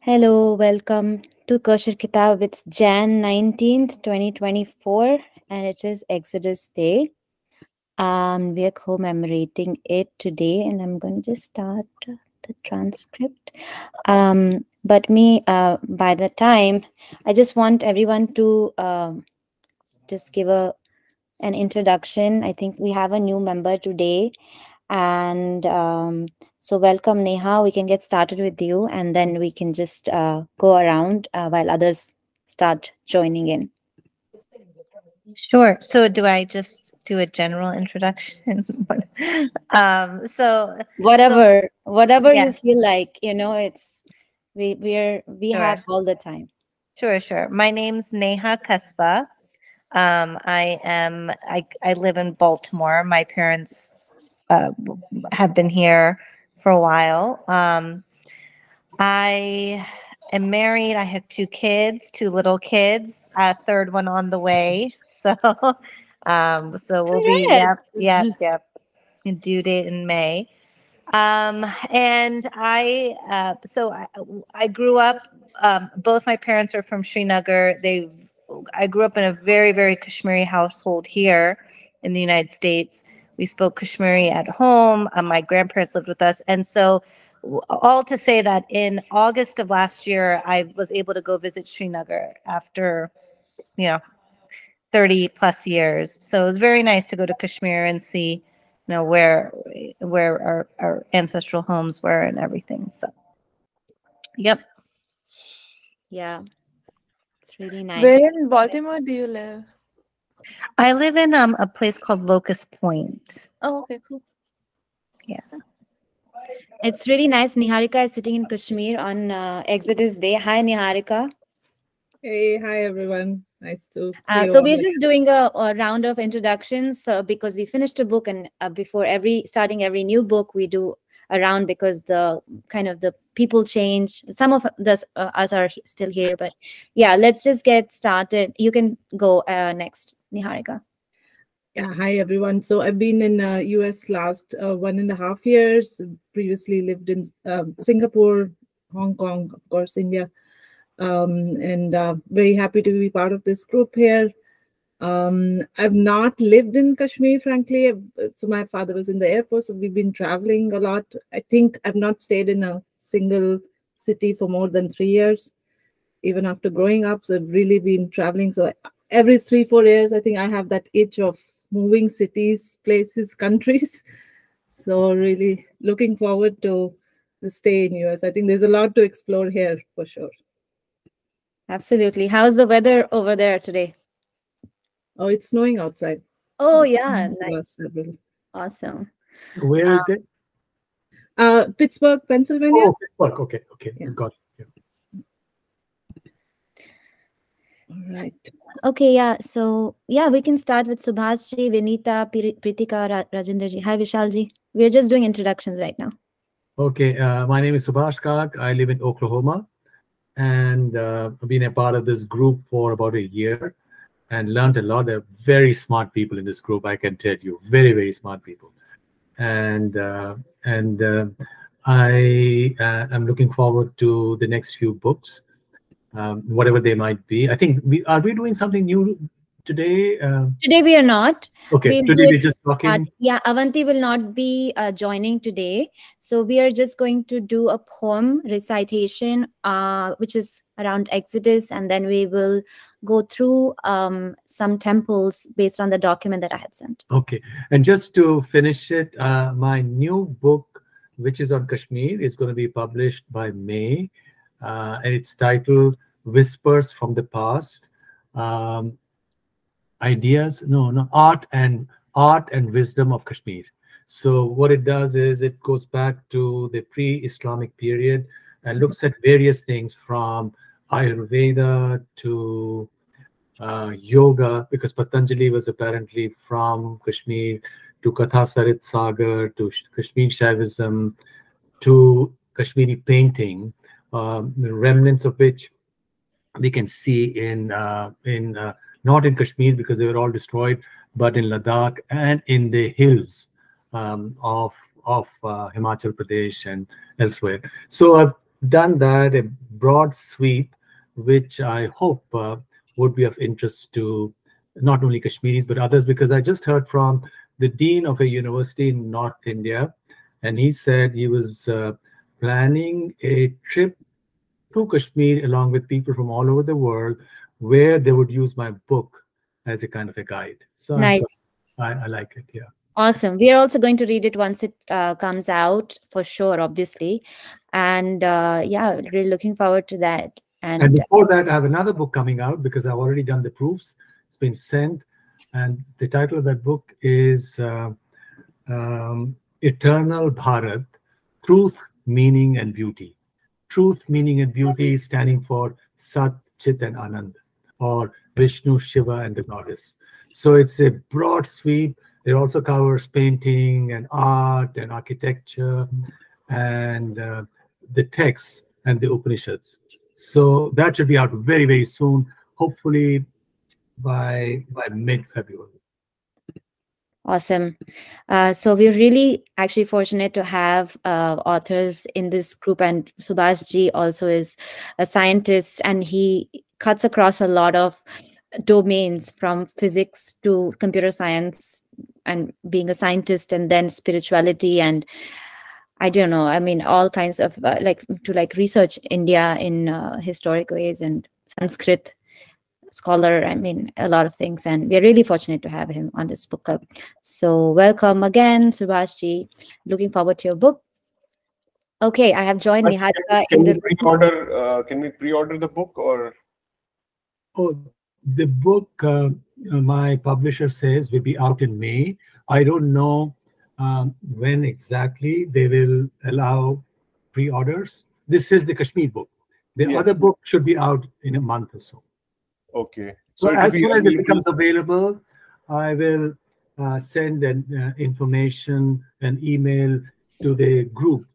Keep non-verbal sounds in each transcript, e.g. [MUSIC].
Hello, welcome to Kaeshir Kitaab. It's Jan 19th, 2024, and it is Exodus Day. Um, we are commemorating it today, and I'm going to just start the transcript. Um, but me, uh, by the time, I just want everyone to um, just give a an introduction. I think we have a new member today, and um, so welcome, Neha. We can get started with you, and then we can just uh, go around uh, while others start joining in. Sure. So do I just do a general introduction? [LAUGHS] um, so Whatever, whatever you feel like, you know, it's we we're we Sure. have all the time. Sure, sure. My name's Neha Kasba. Um, I am. I I live in Baltimore. My parents uh, have been here for a while. Um, I am married. I have two kids, two little kids. A third one on the way. [LAUGHS] So, um, so we'll be yep, yep, yep. Due date in May. Um, and I, uh, so I, I grew up, um, both my parents are from Srinagar. They, I grew up in a very, very Kashmiri household here in the United States. We spoke Kashmiri at home. Uh, my grandparents lived with us. And so, all to say that in August of last year, I was able to go visit Srinagar after, you know, 30 plus years. So it was very nice to go to Kashmir and see, you know, where where our, our ancestral homes were and everything. So yep. Yeah, it's really nice. Where in Baltimore do you live? I live in um a place called Locust Point. Oh, okay, cool. Yeah. It's really nice. Niharika is sitting in Kashmir on uh, Exodus Day. Hi, Niharika. Hey, hi everyone. Nice to see Uh, you so we're again. just doing a, a round of introductions uh, because we finished a book, and uh, before every starting every new book, we do a round because the kind of the people change. Some of us, uh, us are still here, but yeah, let's just get started. You can go uh, next, Niharika. Yeah, hi everyone. So I've been in uh, US last uh, one and a half years. Previously lived in um, Singapore, Hong Kong, of course, India, um, and uh, very happy to be part of this group here. Um, I've not lived in Kashmir, frankly. So my father was in the Air Force, so we've been traveling a lot. I think I've not stayed in a single city for more than three years, even after growing up. So I've really been traveling. So every three, four years, I think I have that itch of moving cities, places, [LAUGHS] countries. So really looking forward to the stay in US. I think there's a lot to explore here for sure. Absolutely. How's the weather over there today? Oh, it's snowing outside. Oh It's yeah, nice, us several- awesome. Where is it? Uh, Pittsburgh, Pennsylvania. Oh, Pittsburgh. Okay, okay, Yeah. got it. All right. Okay, yeah. So yeah, we can start with Subhash ji, Vinita, Pri- Pritika, Ra-. Hi, Vishal ji. We're just doing introductions right now. Okay, uh, my name is Subhash Kak. I live in Oklahoma, and uh, I've been a part of this group for about a year, and learned a lot. There are very smart people in this group. I can tell you, very very smart people, and uh, and uh, I uh, am looking forward to the next few books, um, whatever they might be. I think we are we doing something new today. Uh, Today we are not. okay, We'll today we're just talking. yeah, Avanti will not be uh, joining today. So we are just going to do a poem recitation, uh, which is around Exodus, and then we will go through um, some temples based on the document that I had sent. Okay, and just to finish it, uh, my new book, which is on Kashmir, is going to be published by May, uh, and it's titled "Whispers from the Past." Um, ideas, no, no, art and art and wisdom of Kashmir. So what it does is it goes back to the pre-Islamic period and looks at various things from Ayurveda to uh, yoga, because Patanjali was apparently from Kashmir, to Katha Sarit Sagar, to Sh- Kashmir Shaivism, to Kashmiri painting, um, remnants of which we can see in uh, in uh, not in Kashmir because they were all destroyed, but in Ladakh and in the hills um, of of uh, Himachal Pradesh and elsewhere. So I've done that a broad sweep, which I hope would be of interest to not only Kashmiris but others, because I just heard from the dean of a university in North India, and he said he was uh, planning a trip to Kashmir along with people from all over the world, where they would use my book as a kind of a guide. So Nice. I, I like it. Yeah. Awesome. We are also going to read it once it uh, comes out for sure, obviously. And uh, yeah, really looking forward to that. And, And before that, I have another book coming out because I've already done the proofs. It's been sent, and the title of that book is uh, um, Eternal Bharat: Truth, Meaning, and Beauty. Truth, meaning, and beauty standing for Sat, Chit, and Anand, or Vishnu, Shiva, and the goddess. So it's a broad sweep. It also covers painting and art and architecture and uh, the texts and the Upanishads. So that should be out very, very soon, hopefully by by mid-February. Awesome. Uh, so we're really actually fortunate to have uh, authors in this group, and Subhash ji also is a scientist, and he cuts across a lot of domains from physics to computer science, and being a scientist, and then spirituality, and I don't know. I mean, all kinds of uh, like to like research India in uh, historic ways and Sanskrit scholar. I mean, a lot of things, and we're really fortunate to have him on this book club. So, welcome again, Subhashji. Looking forward to your book. Okay, I have joined But Niharika Can in we the pre-order? Uh, can we pre-order the book or? Oh, the book uh, my publisher says will be out in May. I don't know um, when exactly they will allow pre-orders. This is the Kashmir book. The Yes. other book should be out in a month or so. Okay. So it as soon as it becomes available, I will uh, send an uh, information, an email to the group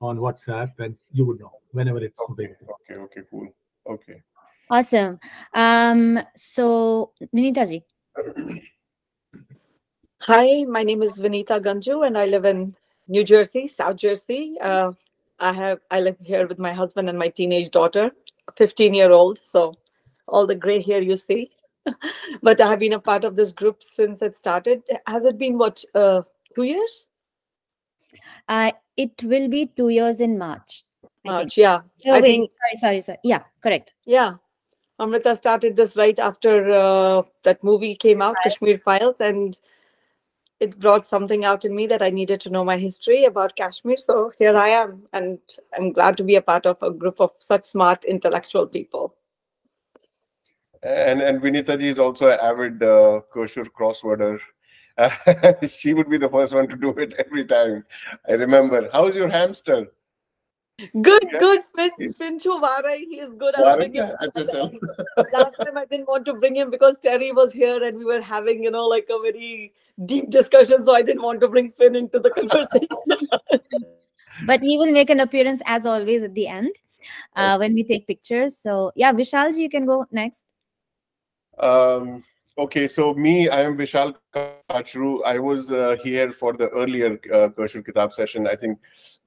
on WhatsApp, and you would know whenever it's Okay, available. okay, okay, cool. Okay. awesome. Um, so Vinitaji, Hi, my name is Vinita Ganju and I live in New Jersey, South Jersey. Uh, I have I live here with my husband and my teenage daughter, 15 year old. So all the gray hair you see. [LAUGHS] but I have been a part of this group since it started. Has it been what uh, two years? uh, it will be two years in March. March, yeah. Oh, I wait, think sorry, sorry, sorry. Yeah, correct. Yeah. Amrita started this right after uh, that movie came out, Kashmir Files, and it brought something out in me that I needed to know my history about Kashmir. So here I am, and I'm glad to be a part of a group of such smart, intellectual people. And and Vinita ji is also an avid uh, kosher crossworder. [LAUGHS] she would be the first one to do it every time. I remember. How's your hamster? Good, Yeah. good. Fin, Yes. Finchu Varai, he is good. Why I'll bring him. you- Acha, chal. Last time I didn't want to bring him because Terry was here and we were having, you know, like a very deep discussion. So I didn't want to bring Finn into the [LAUGHS] conversation. [LAUGHS] But he will make an appearance as always at the end uh, when we take pictures. So yeah, Vishalji, you can go next. Um, okay, so me, I am Vishal Kachru. I was uh, here for the earlier uh, Kitab session. I think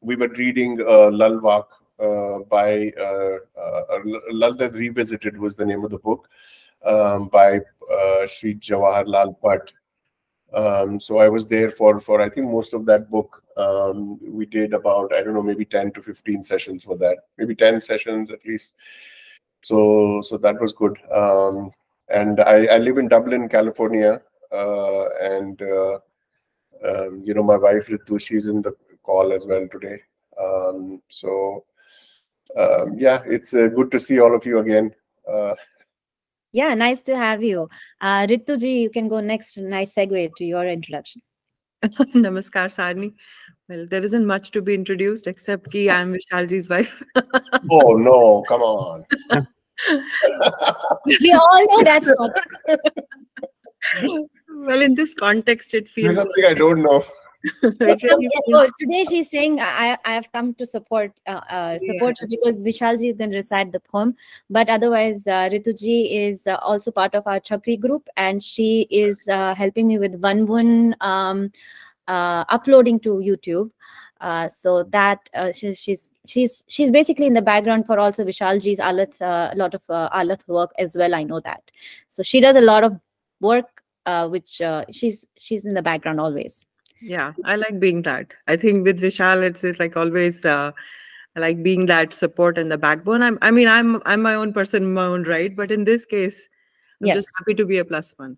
we were reading uh, Lalwak uh, by uh, uh, Lal Ded Revisited was the name of the book um, by uh, Sri Jawaharlal Bhatt. Um, so I was there for for I think most of that book. Um, we did about I don't know maybe ten to fifteen sessions for that, maybe ten sessions at least. So so that was good. Um, and I, I live in Dublin, California, uh, and uh, um, you know my wife Ritu, she's in the call as well today. Um, so um, yeah, it's uh, good to see all of you again. Uh, Yeah, nice to have you. Uh, Rituji, you can go next. Nice segue to your introduction. [LAUGHS] Namaskar, Sarni. Well, there isn't much to be introduced except ki I'm Vishalji's wife. [LAUGHS] oh no, come on! [LAUGHS] We all know that's not. well, in this context, it There's feels something I don't know. it really Yeah, feels- so today she's saying I I have come to support uh, uh, support her Yes. because Vishalji is going to recite the poem, but otherwise uh, Rituji is uh, also part of our Chakri group and she is uh, helping me with Vanvun um, uh, uploading to YouTube. Uh, so that uh, she, she's she's she's basically in the background for also Vishalji's Alath, uh, a lot of uh, Alath work as well. I know that. So she does a lot of work, uh, which uh, she's she's in the background always. Yeah, I like being that. I think with Vishal, it's, it's like always. Uh, I like being that support and the backbone. I'm. I mean, I'm. I'm my own person, my own right. But in this case, I'm Yes. just happy to be a plus one.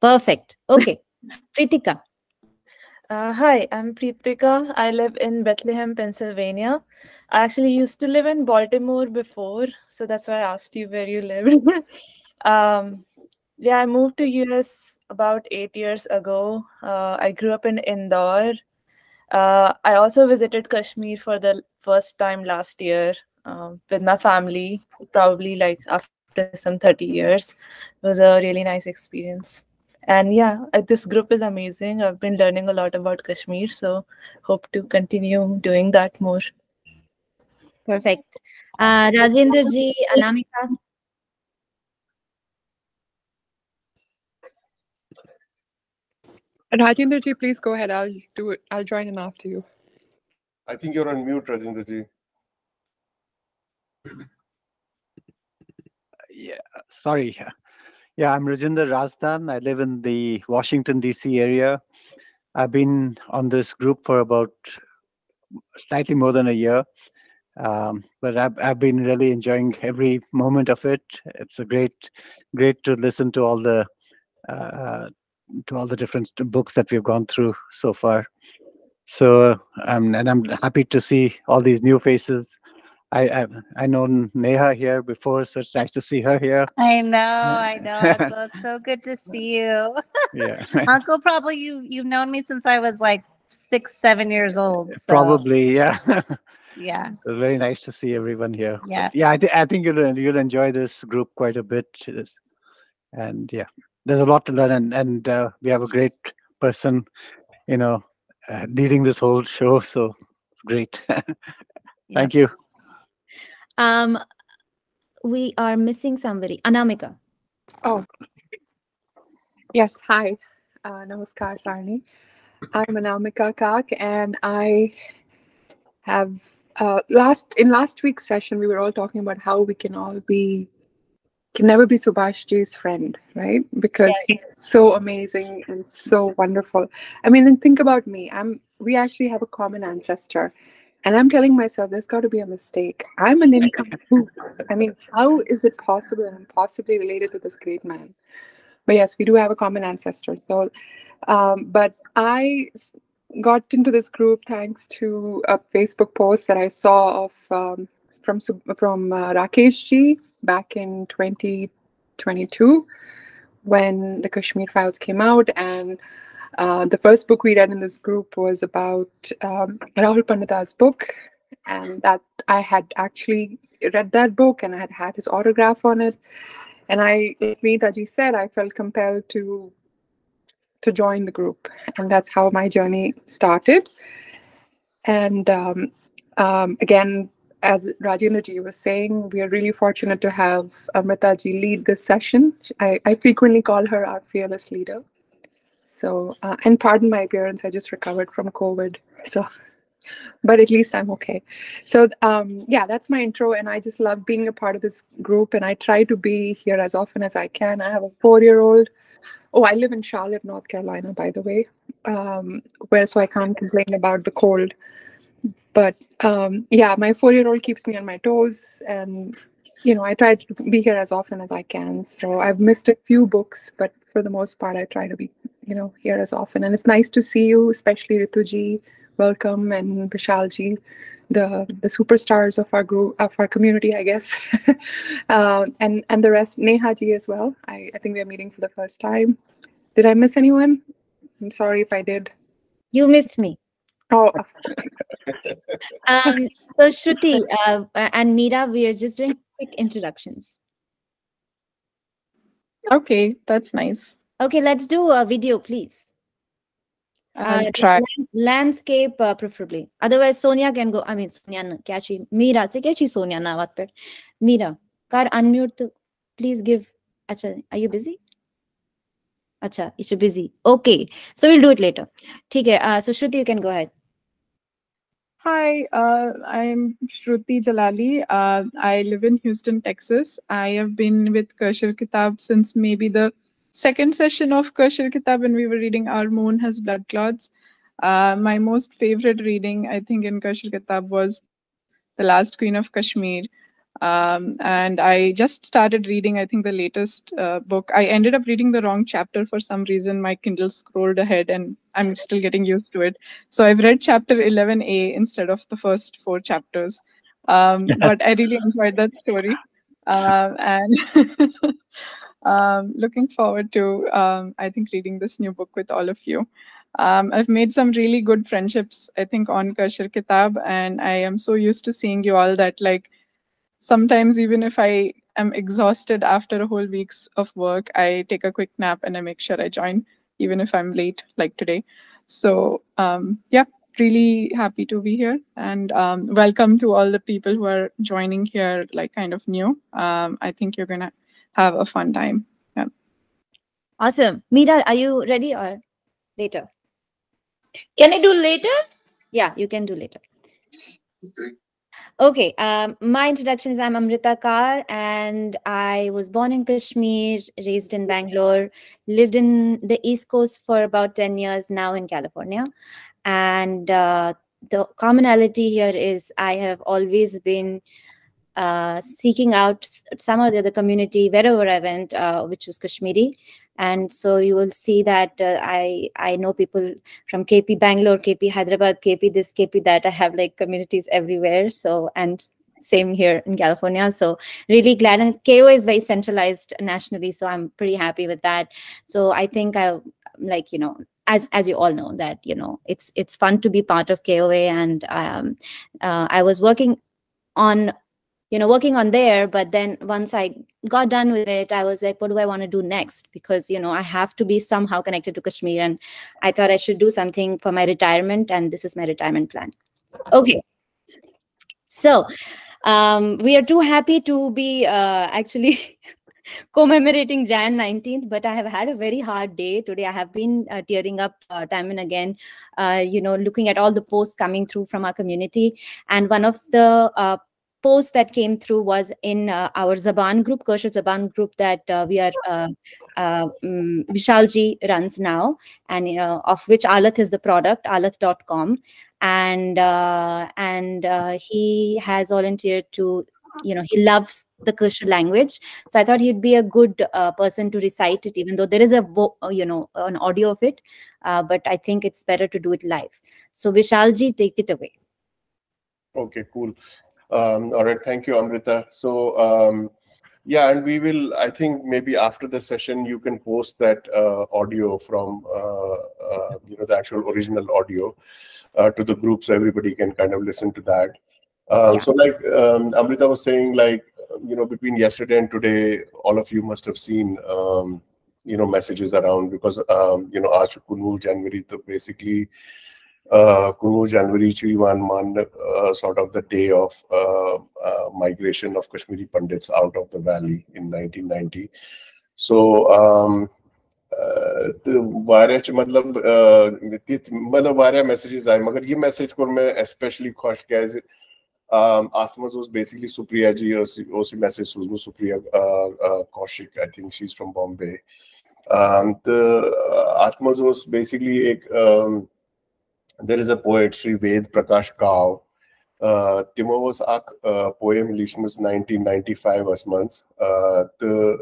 Perfect. Okay, [LAUGHS] Pritika. Uh, hi, I'm Pritika. I live in Bethlehem, Pennsylvania. I actually used to live in Baltimore before, so that's why I asked you where you lived. [LAUGHS] um, yeah, I moved to US about eight years ago. Uh, I grew up in Indore. Uh, I also visited Kashmir for the first time last year um, with my family, probably like after some 30 years. It was a really nice experience and yeah uh, this group is amazing i've been learning a lot about kashmir so hope to continue doing that more Perfect. Uh, Rajendra ji, Anamika. Rajendra ji, please go ahead. I'll do it. I'll join in after you. I think you're on mute, Rajendra ji. Yeah, sorry. Yeah, I'm Rajinder Razdan. I live in the Washington, D.C. area. I've been on this group for about slightly more than a year. Um, but I've, I've been really enjoying every moment of it. It's a great, great to listen to all the uh, to all the different books that we've gone through so far. So, um, and I'm happy to see all these new faces. I I, I know Neha here before, so it's nice to see her here. I know, I know. Uncle. It's so [LAUGHS] good to see you. Yeah, [LAUGHS] Uncle, probably you you've known me since I was like six, seven years old. So, probably. Yeah, [LAUGHS] Yeah. so very nice to see everyone here. But Yeah. yeah. I, thi- I think you'll you'll enjoy this group quite a bit, and yeah, there's a lot to learn, and and uh, we have a great person, you know, uh, leading this whole show. So it's great. Thank you. Um, we are missing somebody. Anamika. Oh, yes. Hi. Uh, namaskar, Sarni. I'm Anamika Kak, and I have uh, last in last week's session we were all talking about how we can all be can never be Subhashji's friend, right? Because he's so amazing and so wonderful. I mean, and think about me. I'm we actually have a common ancestor. And I'm telling myself there's got to be a mistake. I'm an income incomplete. [LAUGHS] I mean, how is it possible I'm possibly related to this great man? But yes, we do have a common ancestor. So, um, but I got into this group thanks to a Facebook post that I saw of um, from from uh, Rakesh ji back in 2022 when the Kashmir Files came out, and uh, the first book we read in this group was about um, Rahul Pandita's book, and that I had actually read that book and I had had his autograph on it. And I, like Neetaji said, I felt compelled to to join the group, and that's how my journey started. And um, um, again, as Rajendra ji was saying, we are really fortunate to have Amrita ji lead this session. I, I frequently call her our fearless leader. So, uh, and pardon my appearance, I just recovered from COVID. So, [LAUGHS] but at least I'm okay. So, um, yeah, that's my intro. And I just love being a part of this group. And I try to be here as often as I can. I have a four year old. Oh, I live in Charlotte, North Carolina, by the way, um, where so I can't complain about the cold. But um, yeah, my four year old keeps me on my toes. And, you know, I try to be here as often as I can. So I've missed a few books, but for the most part, I try to be you know here as often. And it's nice to see you especially rituji welcome and vishalji the the superstars of our group of our community i guess. Uh, [LAUGHS] and and the rest nehaji as well. I, I think we're meeting for the first time. Did i miss anyone? I'm sorry if i did. You missed me. oh. [LAUGHS] Um, so Shruti uh, and Meera, we are just doing quick introductions. Okay, that's nice. Okay, let's do a video, please. Uh, try. landscape uh, preferably. Otherwise, Sonia can go. I mean, Sonia, catchy. Mira, it's a catchy Sonia na What? Mira, car unmute. Please give. Acha, are you busy? Acha, you're busy. Okay, so we'll do it later. Okay, uh, so Shruti, you can go ahead. Hi, uh, I'm Shruti Jalali. Uh, I live in Houston, Texas. I have been with Kaeshir Kitaab since maybe the second session of Kaeshir Kitaab when we were reading Our Moon Has Blood Clots. Uh, my most favorite reading, I think, in Kaeshir Kitaab was The Last Queen of Kashmir. Um, and I just started reading, I think, the latest uh, book. I ended up reading the wrong chapter for some reason. My Kindle scrolled ahead and I'm still getting used to it. So I've read chapter 11a instead of the first four chapters. Um, [LAUGHS] but I really enjoyed that story. Um, and [LAUGHS] um, looking forward to, um, I think, reading this new book with all of you. Um, I've made some really good friendships, I think, on Kaeshir Kitaab, and I am so used to seeing you all that, like, sometimes even if I am exhausted after a whole week's of work, I take a quick nap and I make sure I join, even if I'm late, like today. So um, yeah, really happy to be here and um, welcome to all the people who are joining here, like kind of new. Um, I think you're gonna have a fun time. Yeah. Awesome. Mira, are you ready or later? Can I do later? Yeah, you can do later. Okay, um, my introduction is I'm Amrita Kar, and I was born in Kashmir, raised in Bangalore, lived in the East Coast for about 10 years now in California. And uh, the commonality here is I have always been uh, seeking out some of the other community wherever I went, uh, which was Kashmiri. And so you will see that uh, I I know people from KP Bangalore, KP Hyderabad, KP this, KP that. I have like communities everywhere. So and same here in California. So really glad and KO is very centralized nationally. So I'm pretty happy with that. So I think I like you know as as you all know that you know it's it's fun to be part of KOA and um, uh, I was working on you know working on there but then once i got done with it i was like what do i want to do next? Because you know i have to be somehow connected to kashmir and i thought i should do something for my retirement and this is my retirement plan. Okay. So um, we are too happy to be uh, actually [LAUGHS] commemorating jan 19th but i have had a very hard day. Today i have been uh, tearing up uh, time and again uh, you know looking at all the posts coming through from our community. And one of the uh, post that came through was in uh, our Zaban group, Kosher Zaban group that uh, we are, uh, um, Vishalji runs now, and uh, of which Alath is the product, alath.com. And uh, and he has volunteered to, you know, he loves the Kosher language. So I thought he'd be a good person to recite it, even though there is a, you know, an audio of it. But I think it's better to do it live. So Vishalji, take it away. Okay, cool. Um, all right, thank you, Amrita. So um, yeah, and we will. I think maybe after the session, you can post that uh, audio from uh, uh, you know the actual original audio uh, to the group, so everybody can kind of listen to that. Um, yeah. So like um, Amrita was saying, like you know between yesterday and today, all of you must have seen um, you know messages around because um, you know after Kunul January, basically uh, Kunu January Chiwan Man, uh, sort of the day of uh, uh, migration of Kashmiri Pandits out of the valley in 1990. So, um, uh, the वारिया च मतलब uh, तित- मतलब वारिया messages आए मगर ये message को मैं especially खुश कैसे um, afterwards was basically Supriya ji also also message was Supriya uh, uh, Kaushik I think she's from Bombay um, the uh, Atmos was basically a um, there is a poet Sri Ved Prakash Kao uh, Timo was a uh, poem Lishmas 1995 asmans uh, the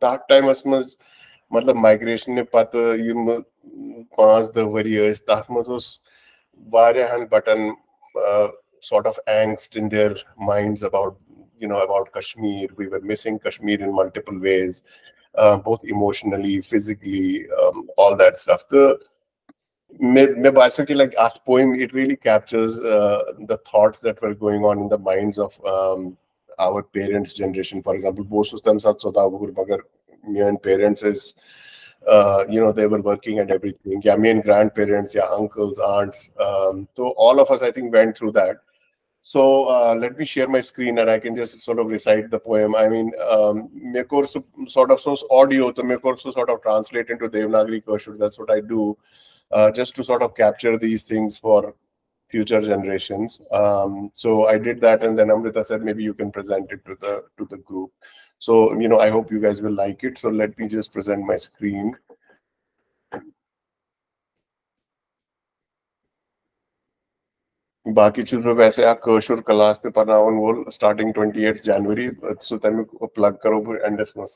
that time asmans मतलब migration ne pata yum पांच the warriors that was variahan button uh, sort of angst in their minds about you know about Kashmir we were missing Kashmir in multiple ways uh, both emotionally physically um, all that stuff the मैं मैं basically like art poem it really captures uh, the thoughts that were going on in the minds of um, our parents generation for example both of them said sodagur magar me and parents is uh, you know they were working and everything yeah me and grandparents yeah uncles aunts um, so all of us i think went through that so uh, let me share my screen and I can just sort of recite the poem. I mean, um, मेरे को सो- sort of source audio, तो मेरे को also sort of translate into Devanagari Kashur. That's what I do, uh, just to sort of capture these things for future generations. Um, so I did that, and then Amrita said maybe you can present it to the to the group. So you know, I hope you guys will like it. So let me just present my screen. बाकी चीजों वैसे आप कशुर class ते पढ़ावन वोल starting 28 जनवरी so तमे plug करो एंडसमस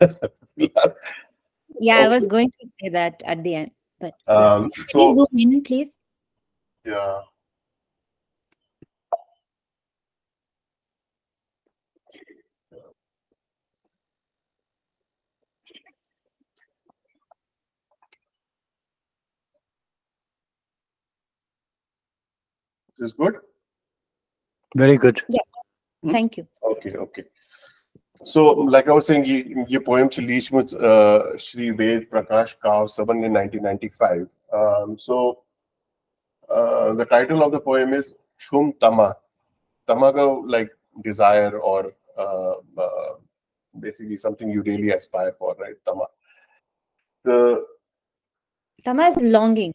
[LAUGHS] Yeah, I was going to say that at the end, but um can so you zoom in, please? yeah This Is this good? Very good. Yeah. Thank you. Okay, okay. So, like I was saying, ये poem to Leachmuth, uh, Shri Ved Prakash Kaur Saban in 1995. Um, so, uh, the title of the poem is Chum Tama. Tamaga, like desire or uh, uh, basically something you really aspire for, right? Tama. The Tama is longing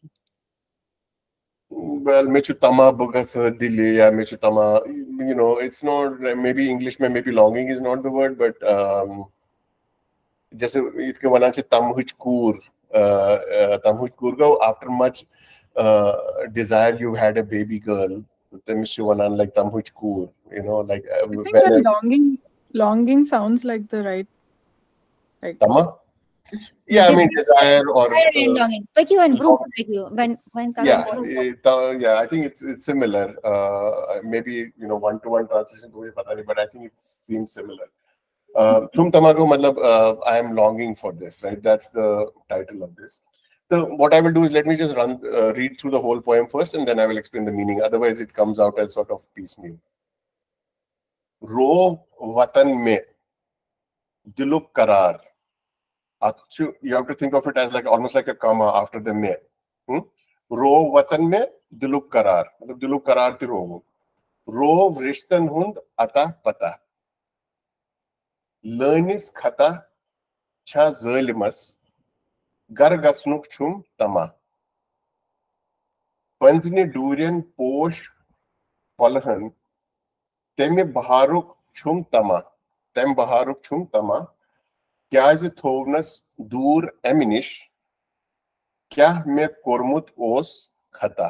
well, mechu tama bugas dili ya mechu tama. You know, it's not maybe English में maybe longing is not the word, but um, जैसे इसके बना चे तमहुच कूर तमहुच कूर go after much uh, desire you had a baby girl. तमिश वनान like तमहुच Kur. You know, like uh, I think when that longing longing sounds like the right like tama. Yeah, I mean desire or Desire and uh, longing. Bagi when bro, bagi when when yeah eh, ta- yeah i think it's it's similar. Uh maybe you know one to one translation to pata nahi, but i think it seems similar. Uh tamago matlab uh, i am longing for this right? That's the title of this. So what i will do is let me just run uh, read through the whole poem first and then i will explain the meaning. Otherwise it comes out as sort of piecemeal. Ro watan mein diluk karar you have to think of it as like, almost like a comma after the mein hmm? रो वतन में दिलुक करार मतलब दिलुक करार ति रो रो रिश्तन हुंद अता पता लर्निस खता छा जलिमस गर गसनुक छुम तमा पंजने डूरियन पोश पलहन तेमे बहारुक छुम तमा तेम बहारुक छुम तमा Gjæðutófnas dúr eminis, kjæh með kormut ós khata.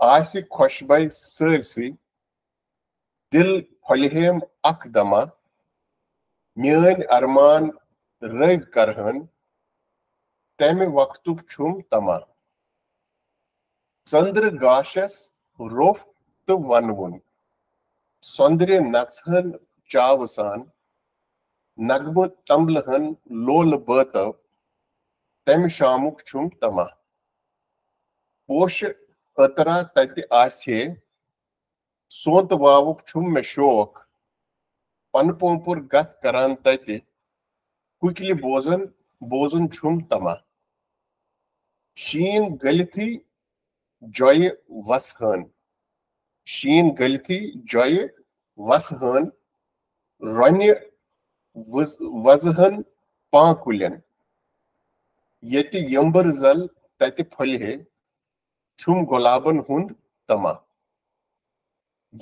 Æsi khoshbæ sörsi, dil phalheim akdama, mjön arman röv karhan, तमि वक्तुक छुम तमा चंद्र गाशस रोफ तो वनवुन सौंदर्य नत्सन चावसान नगम तम्लहन लोल बतव तम शामुक छुम तमा। पोश अतरा तत आसे सोत वावुक छुम मे शोक। पन पोपुर गत करान तत, कुकलि बोजन बोजन छुम तमा। शीन गलथी जॉय वसहन। शीन गलथी जॉय वसहन, रन्य वजहन पाकुलन यति यंबर जल तति फलहे छुम गुलाबन हुंद तमा.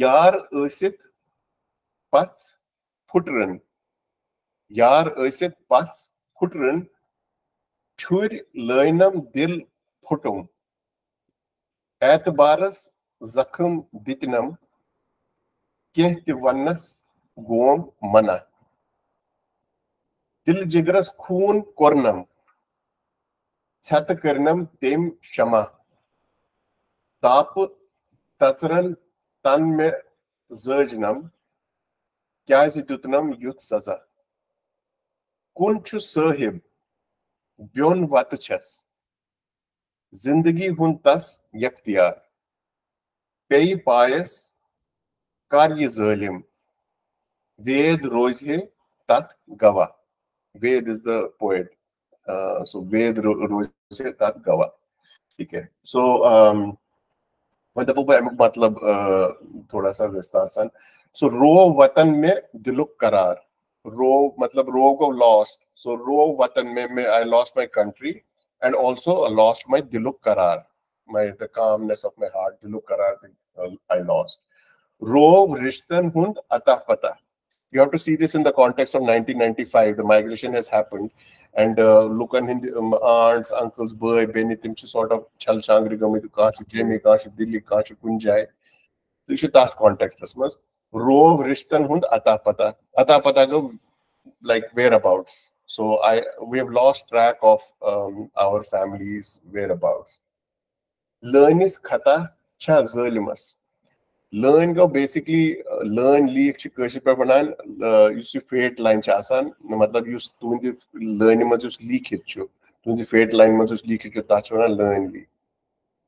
यार ऐसित पच फुटरन. यार ऐसित पच फुटरन, छुर लैनम दिल फुटुम एतबारस जख्म दितनम कह वनस गोम मना. दिल जिगरस खून कोरनम, छत करनम तेम क्षमा ताप तचरन तन में जजनम क्या दुतनम युत सजा। कुन छु साहिब, ब्योन वत छस। ज़िंदगी हुन तस यख्तियार। पे पायस कर ये जालिम वेद रोज है तथ गवा। Ved is the poet so Ved रोज से गवा. ठीक है? सो मतलब मतलब थोड़ा सा विस्तार सन सो रो वतन में दिलुक करार. रो मतलब रो को लॉस्ट सो रो वतन में मैं I lost my country and also lost my दिलुक करार. My the calmness of my heart, the look uh, I lost. Rove Rishtan Hund Atapata. You have to see this in the context of 1995. The migration has happened, and uh, look on Hindi, um, aunts, uncles, boy, benitim sort of chal changri gami to kashu jemi, kashu dilli, kashu kunjai. You should ask context as much. Rove Rishtan Hund Atapata. Atapata go like whereabouts. So I we have lost track of um, our family's whereabouts. Learn is khata cha zalimas. लर्नगाव basically learn ली एकशी fate line आसान मतलब तुंद तुंदी learn मज युस लीक फेट लाइन मज युस लीक हितच्यो लर्न ली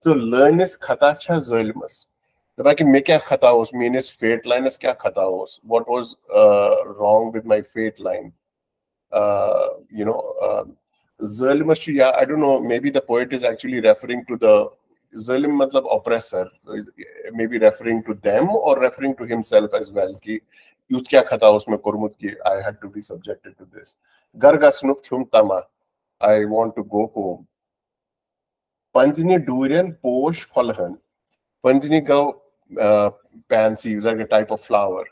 तो लर्न इज़ खता छा जलमस दबा कि मैं क्या खता होस फेट लाइनस क्या खत होस what was wrong with my fate line you know जलमस या I don't know maybe the poet is actually referring to the the zalim matlab oppressor so maybe referring to them or referring to himself as well ki youth kya khata usme kurmut ki i had to be subjected to this. garga snup chum tama i want to go home. panjini durian posh falhan panjini go uh, pansy, like a type of flower,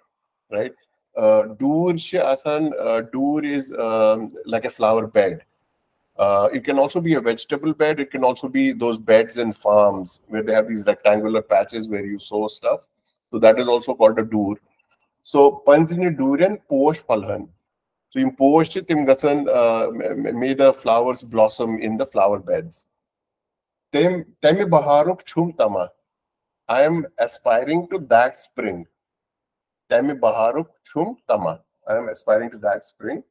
right? Uh, dur asan, uh, dur is um, like a flower bed. Uh, it can also be a vegetable bed. It can also be those beds in farms where they have these rectangular patches where you sow stuff. So that is also called a dur. So panzini durian posh falhan. So in posh tim gasan uh, may the flowers blossom in the flower beds. Tem baharuk chum tama. I am aspiring to that spring. Temi baharuk chum tama. I am aspiring to that spring.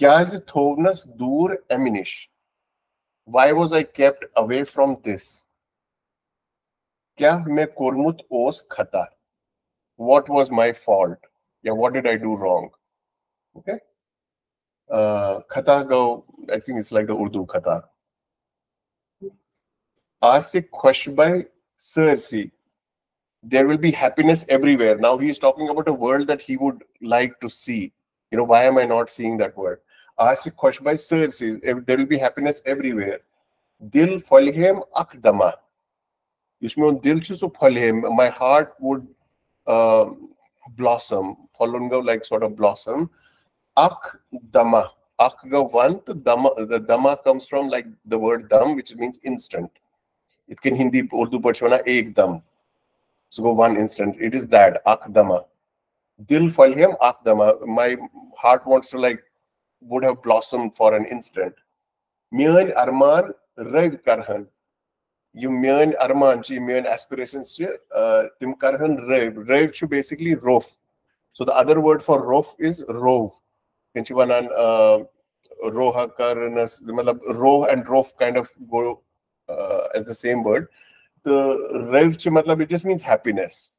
Kya is thovnas dur eminish? Why was I kept away from this? Kya me os khata? What was my fault? Yeah, what did I do wrong? Okay. Uh, khata go, I think it's like the Urdu khata. Asik by Cersei there will be happiness everywhere. Now he is talking about a world that he would like to see. You know, why am I not seeing that word world? Ashik Khoshbai Sir says there will be happiness everywhere. Dil akdama. Yusme dil chusu falhem. My heart would uh, blossom. Falunga like sort of blossom. Ak dama. Akga vant dama. The dama comes from like the word dam, which means instant. It can Hindi Urdu pachwana ek dam so go one instant. It is that akdama. Dil falham akdama. My heart wants to like would have blossomed for an instant. Myan arman rav karhan. You myan arman chi myan aspirations chi uh, tim karhan rav. Rav chu basically rof. So the other word for rof is rov. Kinchivanan uh, roha karnas. Rov and rof kind of go uh, as the same word the rev matlab it just means happiness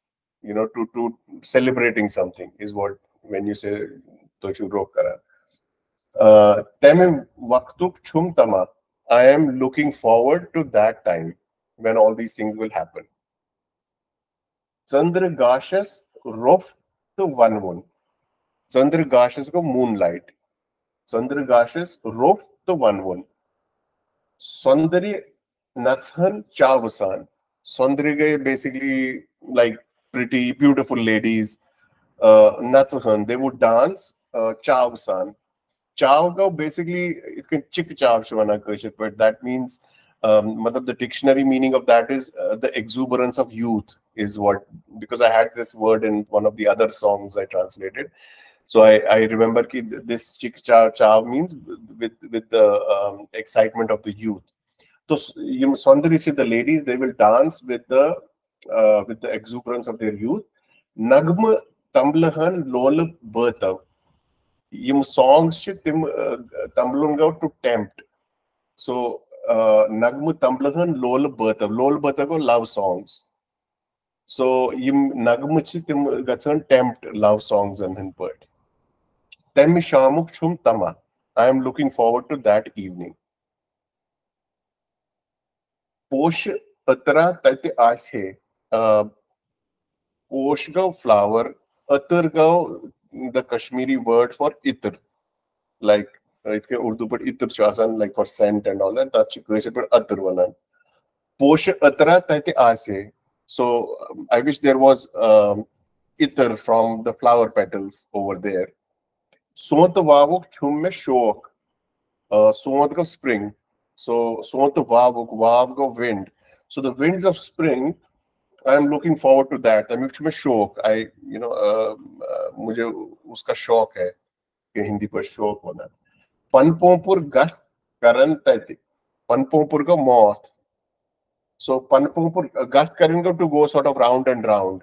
you know to to celebrating something is what when you say tochu ro kara i am looking forward to that time when all these things will happen. chandra gashas rof to one moon chandra gashas go moonlight chandra gashas rof to one moon sundari nathan chavasan Sondriga basically like pretty beautiful ladies. Uh, Natsahan, they would dance uh, Chavsan. Chav basically it can chick chav shivana but that means um, the dictionary meaning of that is uh, the exuberance of youth is what because I had this word in one of the other songs I translated. So I, I remember ki this chick chav chav means with with the um, excitement of the youth. So you Saundarichi, the ladies, they will dance with the uh, with the exuberance of their youth. Nagma Tamblahan Lola Bertha. Yim songs tim uh, Tamblunga to tempt. So uh, Nagmu Tamblahan Lola Bertha. Lola Bertha go love songs. So yim Nagmuchi tim gatsan tempt love songs and hin poet. Temi Shamuk Chum Tama. I am looking forward to that evening. Posh Patra Tate Ashe, uh, flower, Atargav, the Kashmiri word for itr, like uh, it's Urdu, but itr shasan, like for scent and all that. That's Kurdish, but atar vanan. Posh atra taite ase. So um, I wish there was um, ether from the flower petals over there. Sont vavuk chumme shok. Uh, Sont of spring. So Sont vavuk, vav go wind. So the winds of spring, I'm looking forward to that. I मुझमें शौक I you know uh, uh, मुझे उसका शौक है कि हिंदी पर शौक होना पनपोपुर गह करन तैति पनपोपुर का moth so Panpungpur, uh, Gath Karingo to go sort of round and round.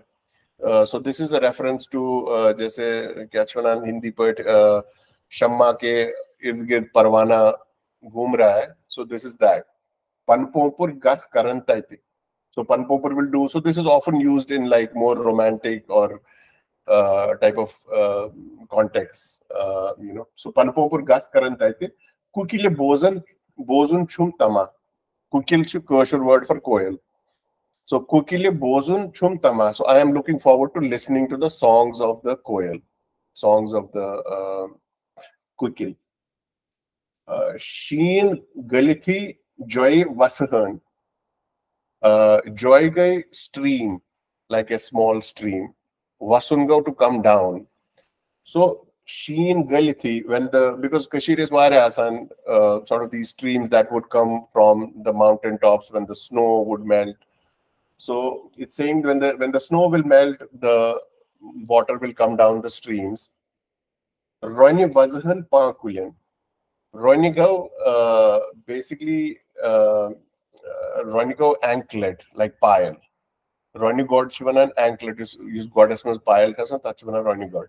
Uh, so this is a reference to uh, जैसे क्या छुना हिंदी पर uh, शम्मा के इर्द गिर्द परवाना घूम रहा है so this is that Panpopur Gath Karantaiti. So Panpopur will do so this is often used in like more romantic or uh, type of uh, context uh, you know so Panpopur Gath Karantaiti Kukile Bozan Bozun Chum Tama Kukil chu kosher word for koel. So kukile bozun chum tama. So I am looking forward to listening to the songs of the koel, songs of the uh, kukil. Uh, Sheen Galithi Joy Vasahan. Uh, joy Gai stream, like a small stream. Vasungao to come down. So Sheen Galithi, when the because Kashir is Varyas and uh, sort of these streams that would come from the mountain tops when the snow would melt. So it's saying when the when the snow will melt, the water will come down the streams. Roini Vazahan Pakuyan. Roinigo uh, basically uh, uh, anklet, like pile. Roini God Shivanan anklet is use goddess pile kasan tachivana Roini God.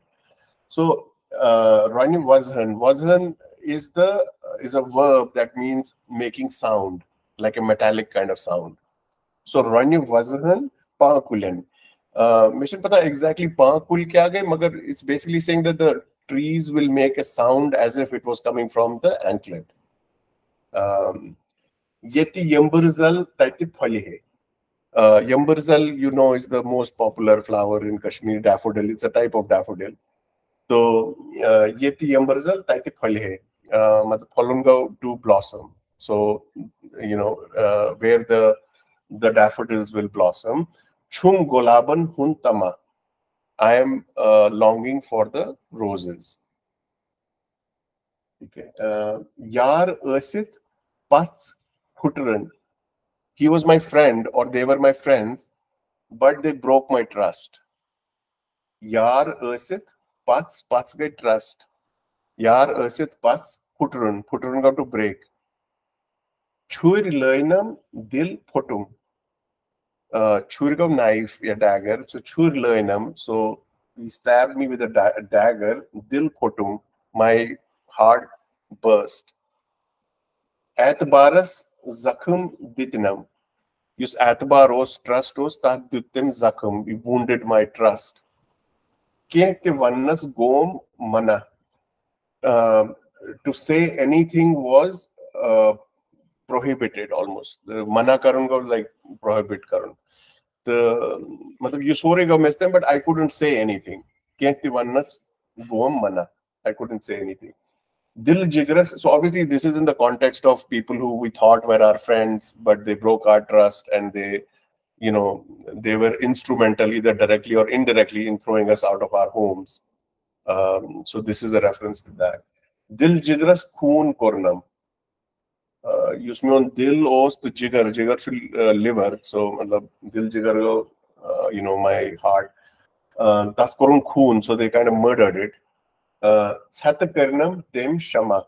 So uh, Ranim Wazhan. Wazhan is the is a verb that means making sound, like a metallic kind of sound. So Ranim Wazhan Paakulan. Uh, mission pata exactly paakul kya gaya, magar it's basically saying that the trees will make a sound as if it was coming from the anklet. Um, Yeti Yamburzal Taiti Phalihe. Uh, Yamburzal, you know, is the most popular flower in Kashmir, daffodil. It's a type of daffodil. तो टी अम्बरजल ताकि फल है मतलब फलों का to blossom so you know uh, where the the daffodils will blossom chum golaban huntama i am uh, longing for the roses okay uh, yar asit pats hutran he was my friend or they were my friends but they broke my trust yar asit pats, pats get trust. Yar asit pats, putrun, putrun got to break. Chur lainam dil potum. Uh, churgam knife, a dagger. So chur lainam. So he stabbed me with a, da a dagger. Dil potum. My heart burst. Atbaras tat dutim zakhum. He wounded my trust. Kektivannas Gom Mana. Uh, to say anything was uh, prohibited almost. The mana karan was like prohibit karan. The matlab you sorega mestem, but I couldn't say anything. Kektivannas Gom Mana. I couldn't say anything. Dil Jigras. So obviously this is in the context of people who we thought were our friends, but they broke our trust and they you know, they were instrumental either directly or indirectly in throwing us out of our homes. Um, so this is a reference to that. Dil jigras khoon kornam. Uh, usme dil the jigar, jigar should uh, liver. So dil jigar, uh, you know, my heart. Uh, that korun khoon, so they kind karnam dem shama.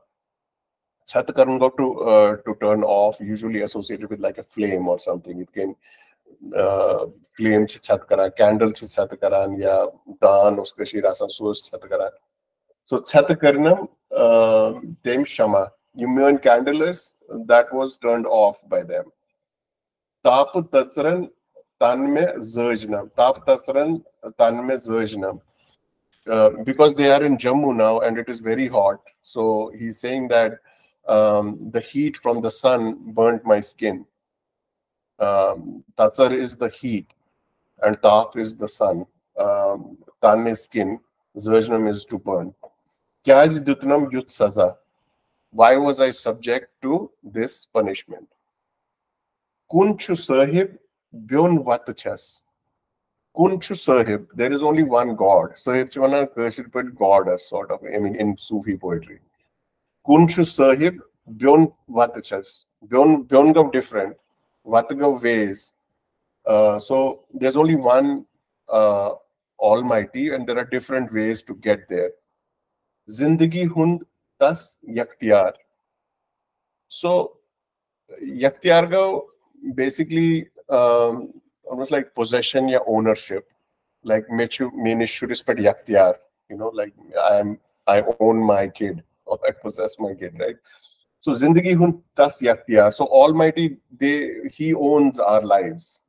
Chat got to uh, to turn off, usually associated with like a flame or something. It can flame छ छत करा candle छ छत करा या दान उस कशीर आसान छत करा so छत करनम dem shama you mean candle is that was turned off by them tap tatsran tan me zajnam tap tatsran tan me zajnam uh, because they are in Jammu now and it is very hot. So he's saying that um, the heat from the sun burnt my skin um, Tatsar is the heat, and Tap is the sun. Um, Tan is skin, Zvajnam is to burn. Kyaj Dutnam Yut Saza. Why was I subject to this punishment? Kunchu Sahib Byun Vatachas. Kunchu Sahib, there is only one God. Sahib Chivana put God as sort of, I mean, in Sufi poetry. Kunchu Sahib Byun Vatachas. Byun Byungav different, Vatagav ways. Uh, so there's only one uh, Almighty, and there are different ways to get there. Zindagi Hund Tas Yaktiar. So Yaktiarga basically um, almost like possession or ownership. Like menishurishpad yaktyar you know like i'm i own my kid or i possess my kid right? So zindagi hun tas yaktyar so almighty they he owns our lives.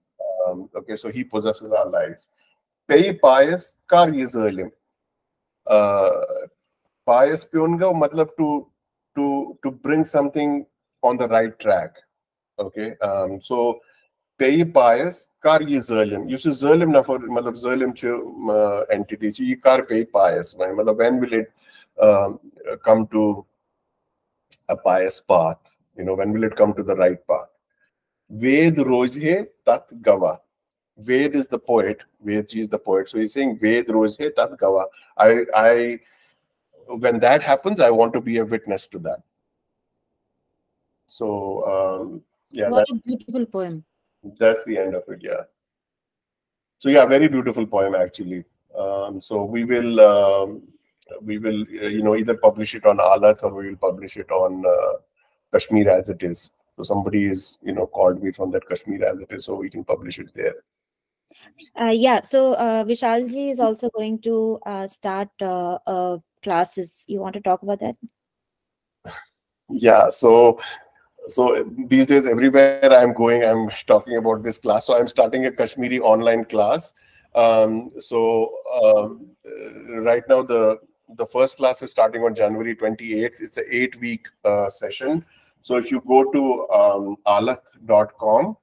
Um, okay so he possesses our lives. Pay pious kar yezalim uh pious pyonga matlab to to to bring something on the right track. Okay um so کئی پایس کر یہ ظٲلم یُس یہِ ظٲلم نفر مطلب ظٲلم چھِ اینٹِٹی چھِ یہِ کر پیٚیہِ پایس وۄنۍ مطلب when will it come to پایس path you know when will it come to the right path Veda روزِ ہے تتھ گواہ وید اِز دَ پویٹ وید چی اِز دَ پویٹ سو یہِ سینٛگ وید روزِ ہے تتھ گواہ I I when that happens I want to be a witness to that so yeah, what that, a beautiful poem that's the end of it. Yeah. So yeah, very beautiful poem actually. Um, so we will um, we will uh, you know either publish it on Alath or we will publish it on uh, Kashmir as it is. So somebody is you know called me from that Kashmir as it is, so we can publish it there. Uh, yeah, so uh, Vishalji is also going to uh, start uh, uh, classes. You want to talk about that? [LAUGHS] Yeah. So so these days everywhere i'm going i'm talking about this class. So i'm starting a kashmiri online class. Um, so um, right now the the first class is starting on january 28th it's an eight week uh, session. So if you go to um, alath.com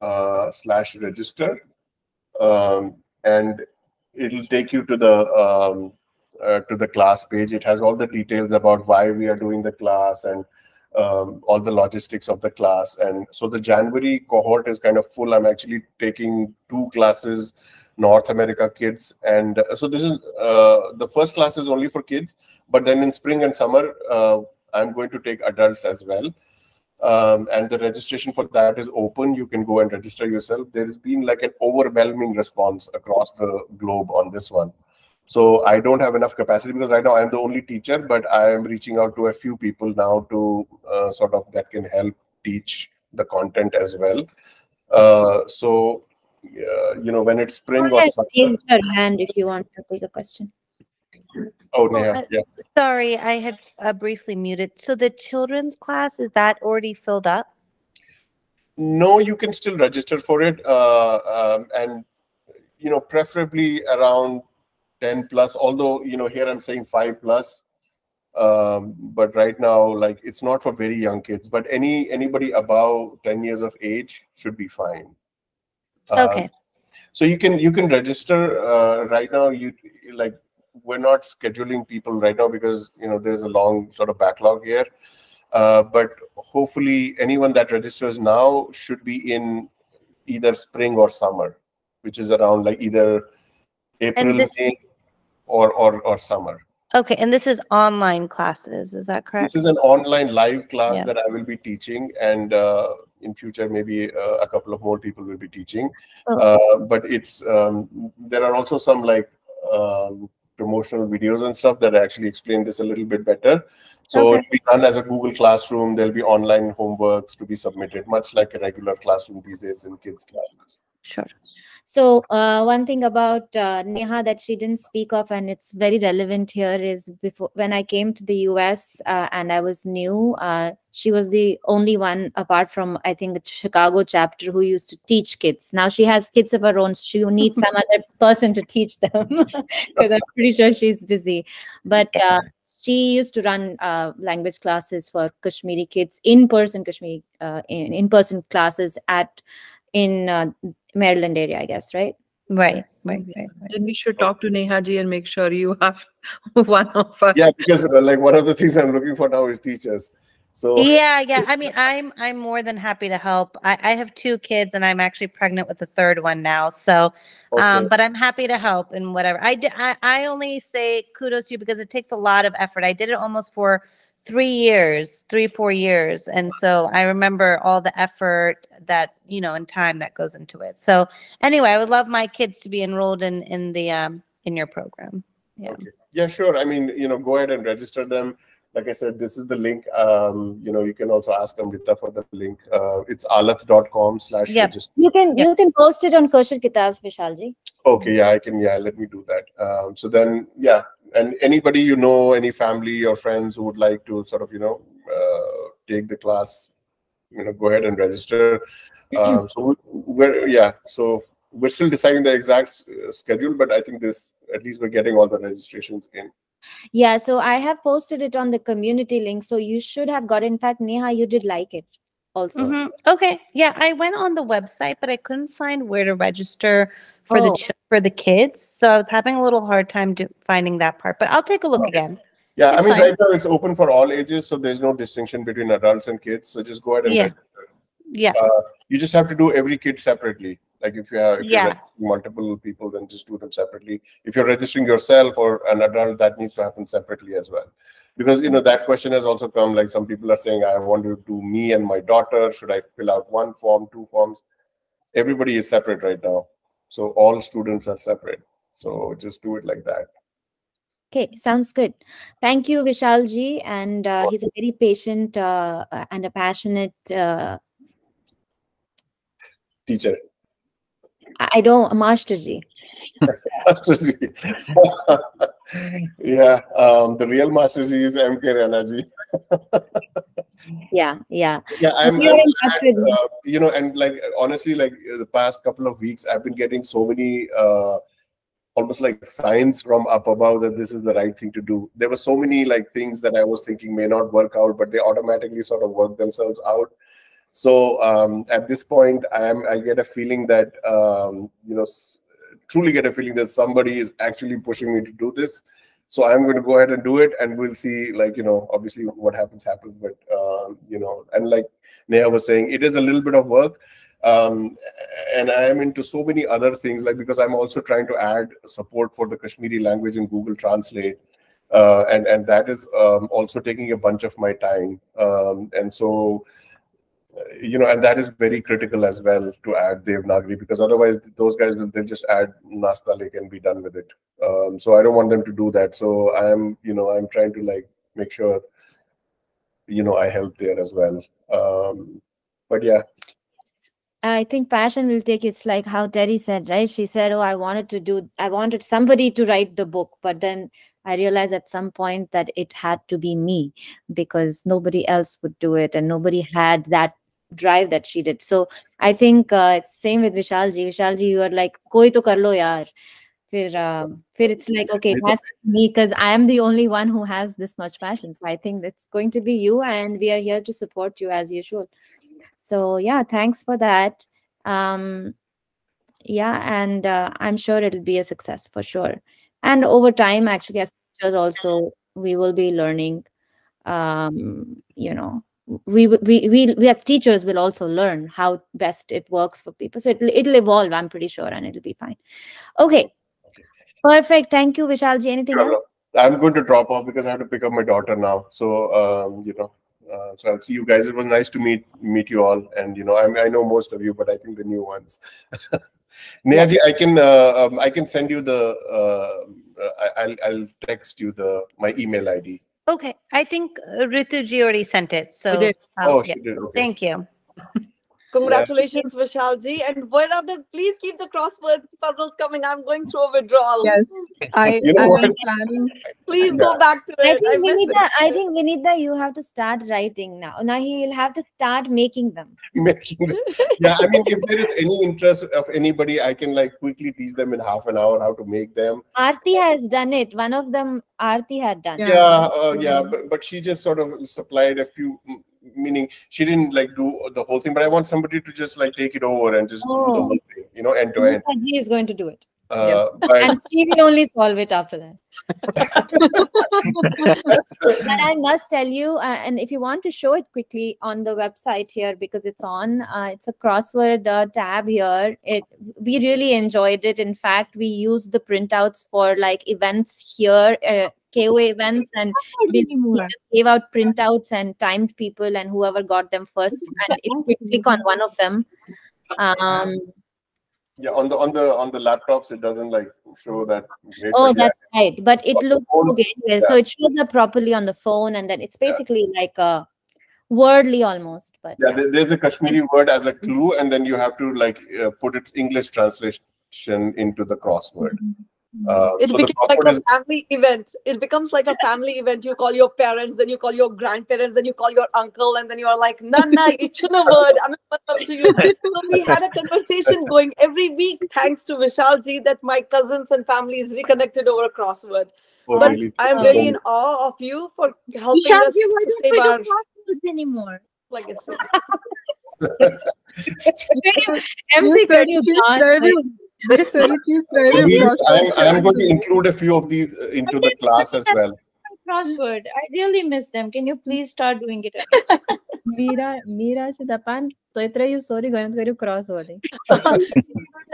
uh, slash register um, and it'll take you to the um, uh, to the class page. It has all the details about why we are doing the class and um, all the logistics of the class. And so the January cohort is kind of full. I'm actually taking two classes, North America kids. And uh, so this is uh, the first class is only for kids, but then in spring and summer, uh, I'm going to take adults as well. Um, and the registration for that is open. You can go and register yourself. There's been like an overwhelming response across the globe on this one. So I don't have enough capacity because right now I'm the only teacher, but I am reaching out to a few people now to uh, sort of that can help teach the content as well. Uh, so, uh, you know, when it's spring or Yes, summer. raise your hand if you want to take a question. Oh, Well, Neha, uh, yeah. Sorry, I had uh, briefly muted. So the children's class, is that already filled up? No, you can still register for it. Uh, um, and, you know, preferably around 10 plus, although, you know, here I'm saying five plus. Um, but right now, like it's not for very young kids, but any anybody above 10 years of age should be fine. Um, Okay. so you can you can register uh, right now. You like we're not scheduling people right now because you know there's a long sort of backlog here. Uh, but hopefully, anyone that registers now should be in either spring or summer, which is around like either April, this- May, or or or summer. Okay, and this is online classes, is that correct? This is an online live class Yeah. that I will be teaching, and uh, in future maybe uh, a couple of more people will be teaching. Oh. Uh, but it's um, there are also some like um, promotional videos and stuff that actually explain this a little bit better. So Okay. it'll be done as a Google Classroom. There'll be online homeworks to be submitted, much like a regular classroom these days in kids' classes. Sure. So uh, one thing about uh, Neha that she didn't speak of, and it's very relevant here, is before when I came to the US uh, and I was new, uh, she was the only one apart from I think the Chicago chapter who used to teach kids. Now she has kids of her own. She needs some [LAUGHS] other person to teach them [LAUGHS] because I'm pretty sure she's busy. But uh, she used to run uh, language classes for Kashmiri kids in person, Kashmiri uh, in in person classes at in uh, Maryland area, I guess, right? Right, right, right. Then we should talk to Neha ji and make sure you are [LAUGHS] one of us. Yeah, because uh, like one of the things I'm looking for now is teachers. So yeah, yeah. I mean, I'm I'm more than happy to help. I, I have two kids, and I'm actually pregnant with the third one now. So, um, but I'm happy to help and whatever. I did. I, I only say kudos to you because it takes a lot of effort. I did it almost for three years, three four years, and so I remember all the effort that you know and time that goes into it. So anyway, I would love my kids to be enrolled in in the um in your program. Yeah. Yeah, sure. I mean, you know, go ahead and register them. Like I said, this is the link. Um, you know, you can also ask Amrita for the link. Uh, it's alath.com slash Yep. register. You can you can post it on Kaeshir Kitaab's, Vishalji. Okay, yeah, I can. Yeah, let me do that. Um, so then, yeah, and anybody you know, any family or friends who would like to sort of, you know, uh, take the class, you know, go ahead and register. [CLEARS THROAT] Um, so we- we're yeah, so we're still deciding the exact uh, schedule, but I think this at least we're getting all the registrations in. Yeah, so I have posted it on the community link. So you should have got. In fact, Neha, you did like it also. Mhm. Okay. Yeah, I went on the website, but I couldn't find where to register for the Oh. ch- for the kids. So I was having a little hard time do, finding that part. But I'll take a look again. Yeah, I mean, fine. right now it's open for all ages, so there's no distinction between adults and kids. So just go ahead and Yeah. register. Yeah. Uh, you just have to do every kid separately. Like if you have if Yeah. you're registering multiple people, then just do them separately. If you're registering yourself or an adult, that needs to happen separately as well. Because you know that question has also come. Like some people are saying, I want to do me and my daughter. Should I fill out one form, two forms? Everybody is separate right now, so all students are separate. So just do it like that. Okay, sounds good. Thank you, Vishalji. And uh, he's a very patient uh, and a passionate. Uh, Teacher. I don't, Masterji. Masterji. [LAUGHS] yeah, um, the real master G is MK Ranaji. Yeah, yeah. Yeah, So I'm, I'm glad, uh, you know, and like honestly, like uh, the past couple of weeks, I've been getting so many uh, almost like signs from up above that this is the right thing to do. There were so many like things that I was thinking may not work out, but they automatically sort of work themselves out. So um, at this point, I am I get a feeling that um, you know truly get a feeling that somebody is actually pushing me to do this. So I'm going to go ahead and do it, and we'll see. Like you know, obviously what happens happens, but um, you know, and like Neha was saying, it is a little bit of work. Um, and I am into so many other things, like because I'm also trying to add support for the Kashmiri language in Google Translate. Uh, and and that is um, also taking a bunch of my time. Um, and so you know, and that is very critical as well to add Devanagari because otherwise those guys will they'll just add Nastalik and be done with it. Um, so I don't want them to do that. So I am, you know, I'm trying to like make sure, you know, I help there as well. Um, but yeah, I think passion will take it's like how Terry said, right? She said, Oh, I wanted to do, I wanted somebody to write the book, but then I realized at some point that it had to be me because nobody else would do it and nobody had that drive that she did. So I think uh, it's same with Vishalji. Vishalji, you are like, koi to kar lo yaar. Fir, um, fir it's like, okay, it has me because I am the only one who has this much passion. So I think it's going to be you and we are here to support you as usual. So yeah, thanks for that. Um, yeah, and uh, I'm sure it'll be a success for sure. And over time, actually, as teachers also, we will be learning. Um, you know, we we we we as teachers will also learn how best it works for people. So it'll it'll evolve. I'm pretty sure, and it'll be fine. Okay, perfect. Thank you, Vishalji. Anything else? I'm going to drop off because I have to pick up my daughter now. So um, you know, uh, so I'll see you guys. It was nice to meet meet you all, and you know, I mean, I know most of you, but I think the new ones. [LAUGHS] Nehaji, I can uh, um, I can send you the uh, uh, I'll I'll text you the my email ID. Okay. I think uh, Rituji already sent it. So did. Oh, she yeah. did, okay. Thank you. Congratulations, Vishalji. And where are the please keep the crossword puzzles coming? I'm going through a withdrawal. Yes. [LAUGHS] I, You know I what? am planning. Please go back to it. I it. think miss it. I think Vinita, you have to start writing now. Now he'll have to start making them. [LAUGHS] Making the- yeah, I mean, if there is any interest of anybody, I can like quickly teach them in half an hour how to make them. Aarti has done it. One of them, Aarti had done. it. Yeah, uh, yeah, but, but she just sort of supplied a few, m- meaning she didn't like do the whole thing. But I want somebody to just like take it over and just do the Oh. whole thing, you know, end to end. Is going to do it. Uh, but And she will only solve it after that. [LAUGHS] but I must tell you, uh, and if you want to show it quickly on the website here because it's on, uh, it's a crossword uh, tab here. It we really enjoyed it. In fact, we used the printouts for like events here, uh, KOA events, and we, we just gave out printouts and timed people, and whoever got them first, and if you click on one of them. Um, Yeah, on the on the on the laptops, it doesn't like show that. Great, Oh, yeah, that's right. But it looks okay. anyway, So it shows up properly on the phone, and then it's basically like a Wordle almost. But yeah, there- there's a Kashmiri [LAUGHS] word as a clue, and then you have to like uh, put its English translation into the crossword. Uh, It so becomes like a is family event. It becomes like a family event. You call your parents, then you call your grandparents, then you call your uncle, and then you are like, Nana, ichuna word. I mean, to you. So we had a conversation going every week, thanks to Vishal ji, that my cousins and family is reconnected over a crossword. Oh, but really? I'm really in awe of you for helping Vishal us ji, why don't save we do our crosswords anymore? legacy. MC, can you dance? Yes, sir. I'm, I'm going to include a few of these into the class as well. Crossword. I really miss them. Can you please start doing it again? Mira, Mira și Dapan, toi trei usori going to crossword.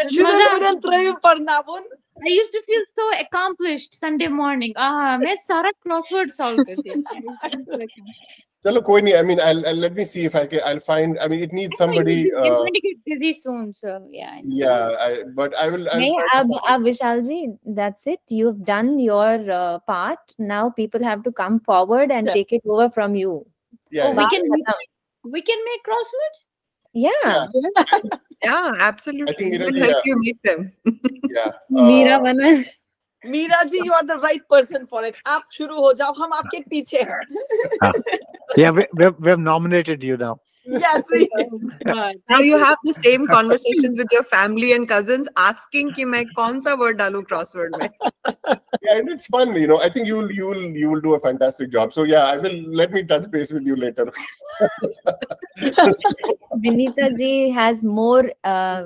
Și nu vreau trei în Parnavon? I used to feel so accomplished Sunday morning. Ah, मैं सारा crossword solve कर दिया. [LAUGHS] Chalo, koi nahi. I mean, I'll, I'll let me see if I can. I'll find. I mean, it needs somebody. You're Uh, going to get busy soon, so yeah. yeah, I, but I will. I'll Nahi, try to ab, ab Vishal ji, that's it. You've done your uh, part. Now people have to come forward and take it over from you. Yeah, Oh, we yeah. can we can make crosswords. Yeah. Yeah, absolutely. think We'll it'll be help a- you make them. Yeah. [LAUGHS] Mira uh, bana. Meera ji you are the right person for it आप शुरू हो जाओ हम आपके पीछे हैं Yeah, we, we've, we've nominated you now. yes, we [LAUGHS] oh now you have the same conversations with your family and cousins asking ki main kaun sa word dalu crossword mein. [LAUGHS] yeah, and it's fun, you know. I think you'll you'll you will do a fantastic job. So yeah, I will let me touch base with you later. [LAUGHS] Vinita ji has more uh,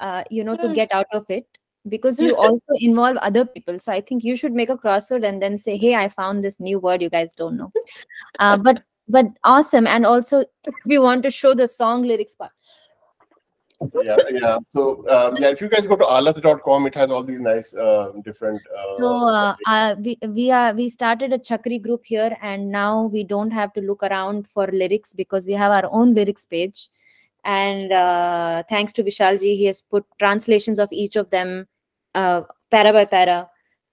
uh, you know to get out of it because you also involve other people. So I think you should make a crossword and then say, "Hey, I found this new word you guys don't know." Uh, but but awesome, and also [LAUGHS] we want to show the song lyrics part. yeah, yeah. So um, yeah, if you guys go to alath.com, it has all these nice uh, different. Uh, So uh, uh, we we are we started a Chakri group here, and now we don't have to look around for lyrics because we have our own lyrics page. And uh, thanks to Vishalji, he has put translations of each of them, uh, para by para.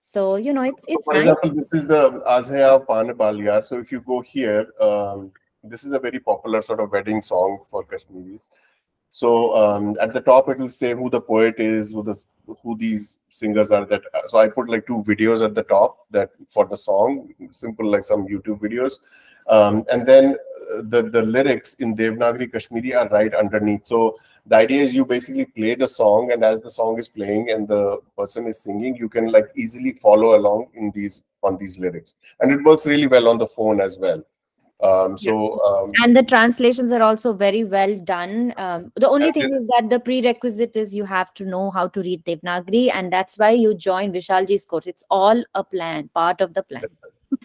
So you know, it's it's for nice. example, this is the Azhaya Panabalyar. So if you go here, um, this is a very popular sort of wedding song for Kashmiris. So um, at the top, it will say who the poet is, who the who these singers are. That so I put like two videos at the top that for the song, simple like some YouTube videos, um, and then uh, the the lyrics in Devanagari Kashmiri are right underneath. So the idea is you basically play the song, and as the song is playing and the person is singing, you can like easily follow along in these on these lyrics, and it works really well on the phone as well. Um, so um, and the translations are also very well done. Um, the only thing is that the prerequisite is you have to know how to read Devnagari, and that's why you join Vishalji's course. It's all a plan, part of the plan.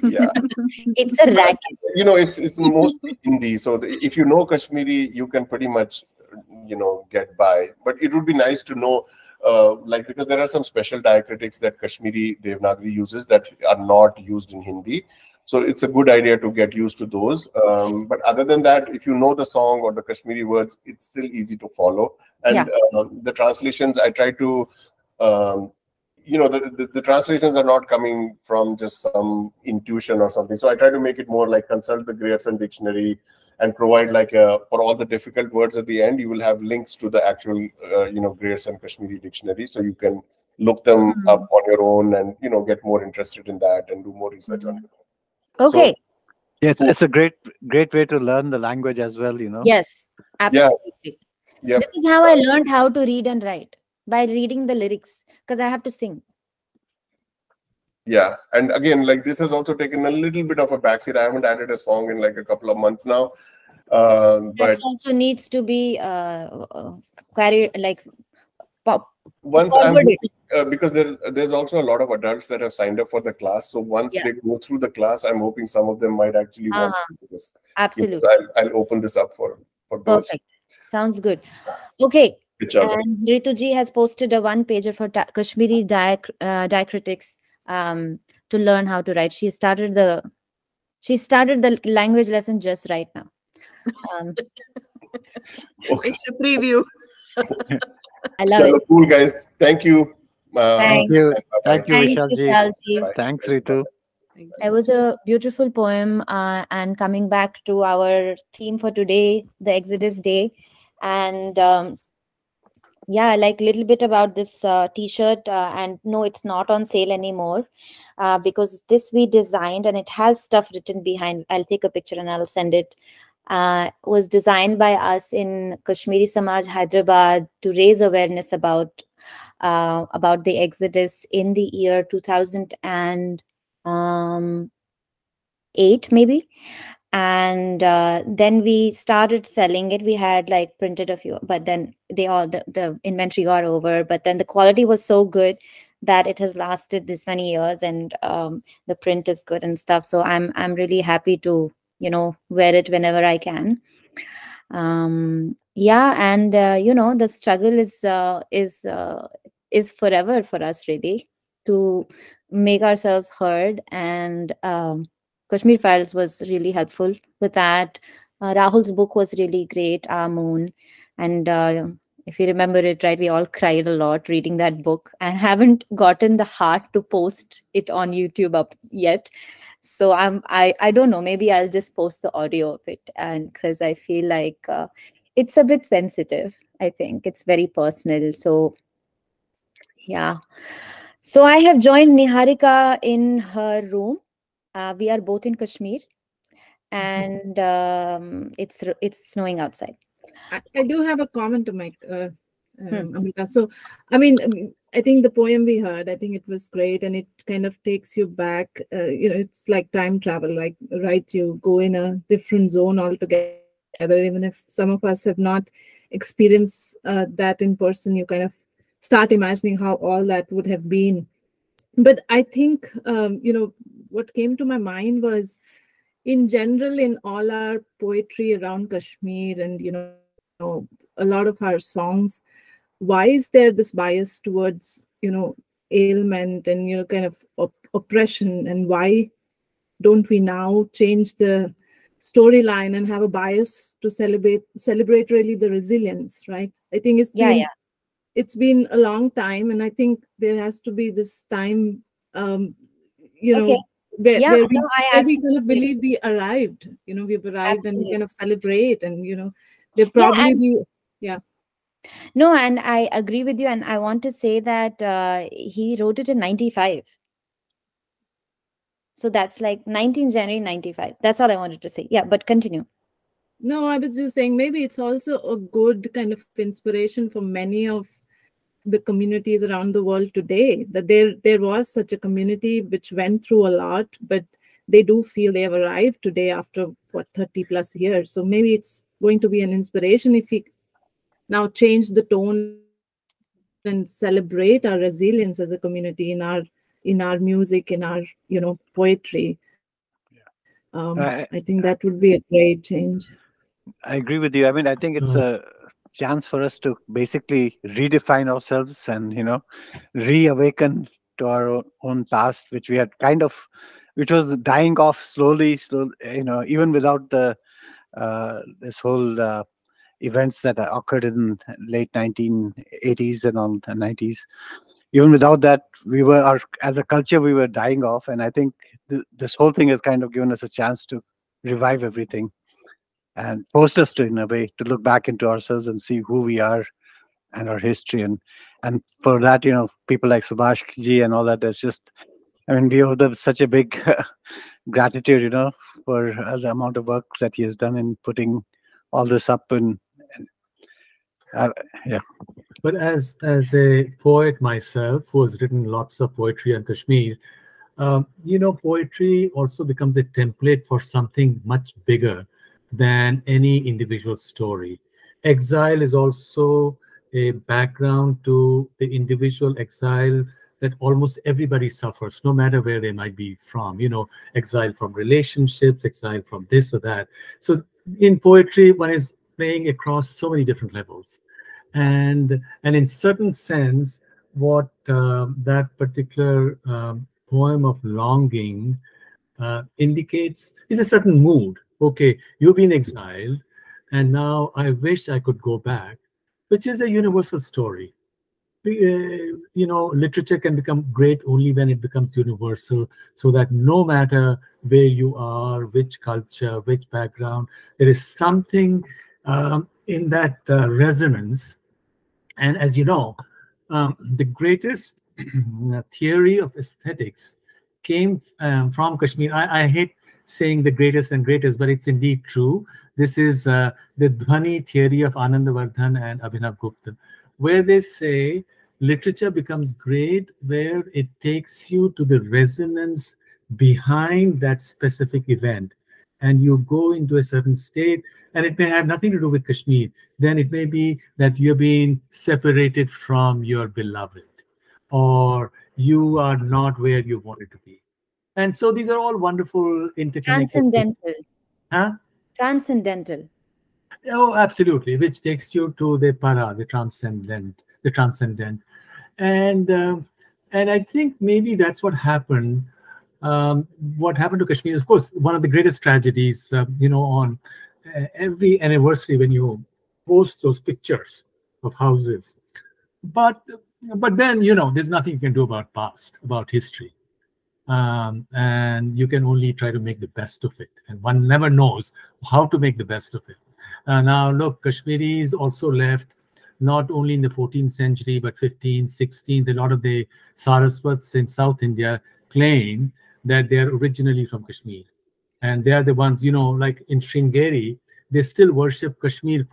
Yeah. [LAUGHS] it's a racket. you know it's it's mostly hindi so the, if you know kashmiri you can pretty much you know get by but it would be nice to know uh, like because there are some special diacritics that kashmiri devanagari uses that are not used in hindi so it's a good idea to get used to those um, but other than that if you know the song or the kashmiri words it's still easy to follow and Yeah. uh, the translations i try to um, you know the, the, the translations are not coming from just some intuition or something so i try to make it more like consult the grierson dictionary and provide like a, for all the difficult words at the end you will have links to the actual uh, you know grierson kashmiri dictionary so you can look them Mhm. up on your own and you know get more interested in that and do more research on it Okay. Yeah, it's, it's a great great way to learn the language as well, you know. yes, absolutely. Yeah. Yep. This is how I learned how to read and write by reading the lyrics because I have to sing. yeah and again like this has also taken a little bit of a backseat i haven't added a song in like a couple of months now um, but That also needs to be uh, uh, carried like po- once I'm forward it. hoping, uh, because there there's also a lot of adults that have signed up for the class. So once Yeah. they go through the class, I'm hoping some of them might actually want Uh-huh. to do this. Absolutely. So I'll, I'll open this up for for those. Perfect. Sounds good. Okay. Good job. And Rituji has posted a one pager for ta- Kashmiri diac- uh, diacritics um, to learn how to write. She started the she started the language lesson just right now. Um, [LAUGHS] It's a preview. I love Chalo, it. cool guys. Thank you. Uh, Thank Thank you. bye-bye. Thank you, Thanks, Vishalji. Vishalji. Thanks, Ritu. It was a beautiful poem. Uh, and coming back to our theme for today, the Exodus Day, and um, yeah, I like a little bit about this uh, T-shirt. Uh, and no, it's not on sale anymore uh, because this we designed, and it has stuff written behind. I'll take a picture and I'll send it. Uh, was designed by us in Kashmiri Samaj Hyderabad to raise awareness about uh, about the Exodus in the year 2000 and um, eight maybe and uh, then we started selling it. We had like printed a few but then they all the, the inventory got over but then the quality was so good that it has lasted this many years and um, the print is good and stuff. So i'm i'm really happy to you know wear it whenever i can. Um yeah and uh, you know the struggle is uh, is uh, is forever for us really to make ourselves heard and um, kashmir files was really helpful with that. Uh, rahul's book was really great our moon. And uh, if you remember it right we all cried a lot reading that book and [LAUGHS] haven't gotten the heart to post it on youtube up yet. So i'm i i don't know maybe i'll just post the audio of it and because i feel like uh, it's a bit sensitive i think. It's very personal so yeah. So I have joined Niharika in her room. Uh, we are both in Kashmir, and um, it's it's snowing outside. I, I do have a comment to make, uh, Hmm. um, Amrita. So, I mean, um, I think the poem we heard, I think it was great, and it kind of takes you back. Uh, you know, it's like time travel. Like, right, you go in a different zone altogether. Even if some of us have not experienced uh, that in person, you kind of start imagining how all that would have been. But I think, um, you know, what came to my mind was in general in all our poetry around kashmir and you know, a lot of our songs why is there this bias towards you know ailment and you know kind of op- oppression and why don't we now change the storyline and have a bias to celebrate celebrate really the resilience right i think it's Yeah, been yeah. it's been a long time and i think there has to be this time um you know Okay. Where, Yeah, where we, no, I where we kind of believe we arrived you know we've arrived and we Absolutely. kind of celebrate and you know there Yeah, probably and- be yeah No, and I agree with you, and I want to say that uh, he wrote it in '95. So that's like 19 January 95. That's all I wanted to say. Yeah, but continue. No, I was just saying maybe it's also a good kind of inspiration for many of the communities around the world today that there there was such a community which went through a lot, but they do feel they have arrived today after what 30 plus years. So maybe it's going to be an inspiration if we now change the tone and celebrate our resilience as a community in our in our music, in our you know poetry. Um, I- I think that would be a great change. I agree with you. I mean, I think it's Uh, a chance for us to basically redefine ourselves and you know reawaken to our own past, which we had kind of, which was dying off slowly, slowly. You know, even without the uh, this whole uh, events that occurred in late 1980s and on the 90s. Even without that, we were our as a culture we were dying off, and I think th- this whole thing has kind of given us a chance to revive everything and forced us to in a way to look back into ourselves and see who we are and our history. And and for that you know people like subhash ji and all that there's just i mean we owe them such a big [LAUGHS] gratitude you know for uh, the amount of work that he has done in putting all this up and, and uh, yeah. But as as a poet myself, who has written lots of poetry on Kashmir, um, you know, poetry also becomes a template for something much bigger than any individual story. Exile is also a background to the individual exile that almost everybody suffers, no matter where they might be from, you know, exile from relationships, exile from this or that. So in poetry, one is playing across so many different levels. And, and in certain sense, what uh, that particular um, poem of longing uh, indicates is a certain mood. Okay, you've been exiled, and now I wish I could go back, which is a universal story. Uh, you know, literature can become great only when it becomes universal, so that no matter where you are, which culture, which background, there is something um, in that uh, resonance. And as you know, um, the greatest [CLEARS THROAT] theory of aesthetics came um, from Kashmir. I, I, hate saying the greatest and greatest, but it's indeed true. This is uh, the Dhwani theory of Anandavardhan and Abhinav Gupta, where they say literature becomes great where it takes you to the resonance behind that specific event. And you go into a certain state and it may have nothing to do with kashmir. Then it may be that you're being separated from your beloved or you are not where you wanted to be and so these are all wonderful interconnected transcendental. Huh? Transcendental. Oh absolutely which takes you to the para the transcendent the transcendent. And um, and I think maybe that's what happened. Um, what happened to Kashmir, of course, one of the greatest tragedies. Uh, you know, on uh, every anniversary when you post those pictures of houses, but but then you know there's nothing you can do about past, about history, um, and you can only try to make the best of it. And one never knows how to make the best of it. Uh, now, look, Kashmiris also left not only in the 14th century, but 15th, 16th. A lot of the Saraswats in South India claim that they are originally from Kashmir. And they are the ones, you know, like in Sringeri, they still worship Kashmir.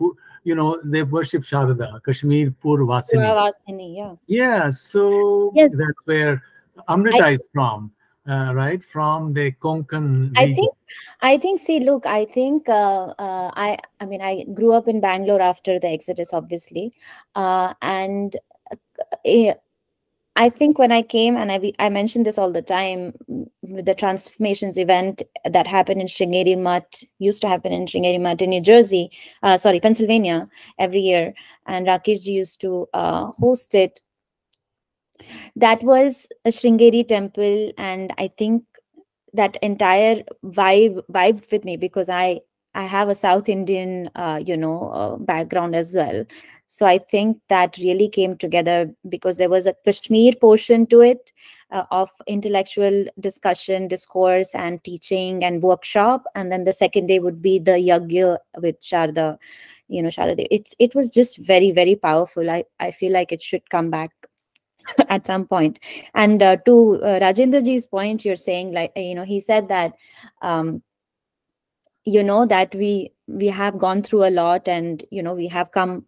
You know, they worship Sharada, Kashmir Pur Vasini. Vasini, yeah. Yeah, so yes. that's where Amrita I, is from uh, right from the konkan region. i think i think see look i think uh, uh, i i mean i grew up in bangalore after the exodus obviously uh, and uh, I think when I came, and I, I mentioned this all the time, the transformations event that happened in Sringeri Mutt, used to happen in Sringeri Mutt in New Jersey, uh, sorry, Pennsylvania, every year. And Rakesh used to uh, host it that was a Sringeri temple, and I think that entire vibe vibed with me because I I have a South Indian uh, you know uh, background as well. So I think that really came together because there was a Kashmir portion to it uh, of intellectual discussion, discourse, and teaching and workshop, and then the second day would be the yagya with Sharda, you know Sharda. It's it was just very very powerful. I I feel like it should come back [LAUGHS] at some point. And uh, to uh, rajendraji's point you're saying like you know he said that um, you know that we we have gone through a lot and you know we have come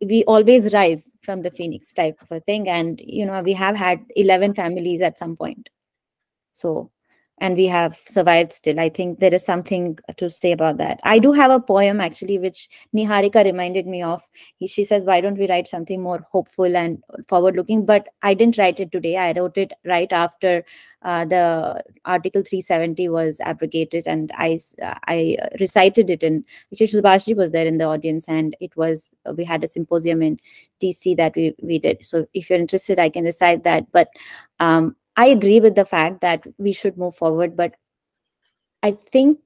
we always rise from the phoenix type of a thing. And you know we have had 11 families at some point. So and we have survived still. I think there is something to say about that. I do have a poem actually, which Niharika reminded me of. He, she says, Why don't we write something more hopeful and forward looking? But I didn't write it today. I wrote it right after uh, the Article 370 was abrogated, and I, I recited it. And Vijay Subhashji was there in the audience, and it was, we had a symposium in DC that we, we did. So if you're interested, I can recite that. But um, I agree with the fact that we should move forward, but I think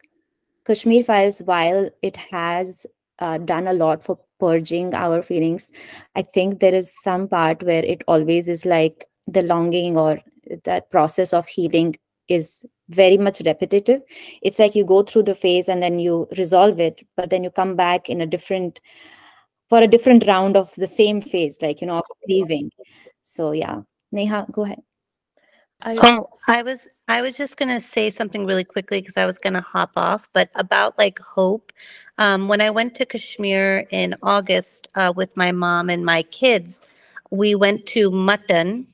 Kashmir Files, while it has uh, done a lot for purging our feelings, I think there is some part where it always is like the longing or that process of healing is very much repetitive. It's like you go through the phase and then you resolve it, but then you come back in a different for a different round of the same phase, like you know, grieving. So yeah, Neha, go ahead. I, oh, I was I was just gonna say something really quickly because I was gonna hop off, but about like hope. Um, when I went to Kashmir in August uh, with my mom and my kids, we went to Mattan,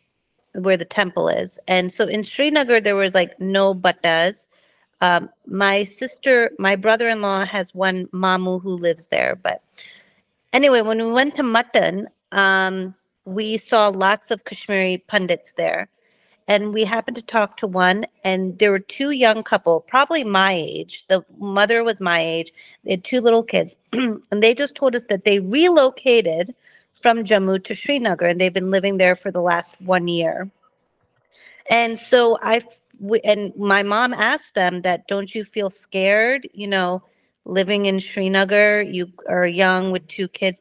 where the temple is, and so in Srinagar there was like no buttas. Um, my sister, my brother-in-law has one mamu who lives there, but anyway, when we went to Mattan, um, we saw lots of Kashmiri pundits there. And we happened to talk to one, and there were two young couple, probably my age. The mother was my age. They had two little kids. [CLEARS THROAT] and they just told us that they relocated from Jammu to Srinagar, and they've been living there for the last one year. And so i and my mom asked them that don't you feel scared, you know, living in Srinagar, you are young with two kids.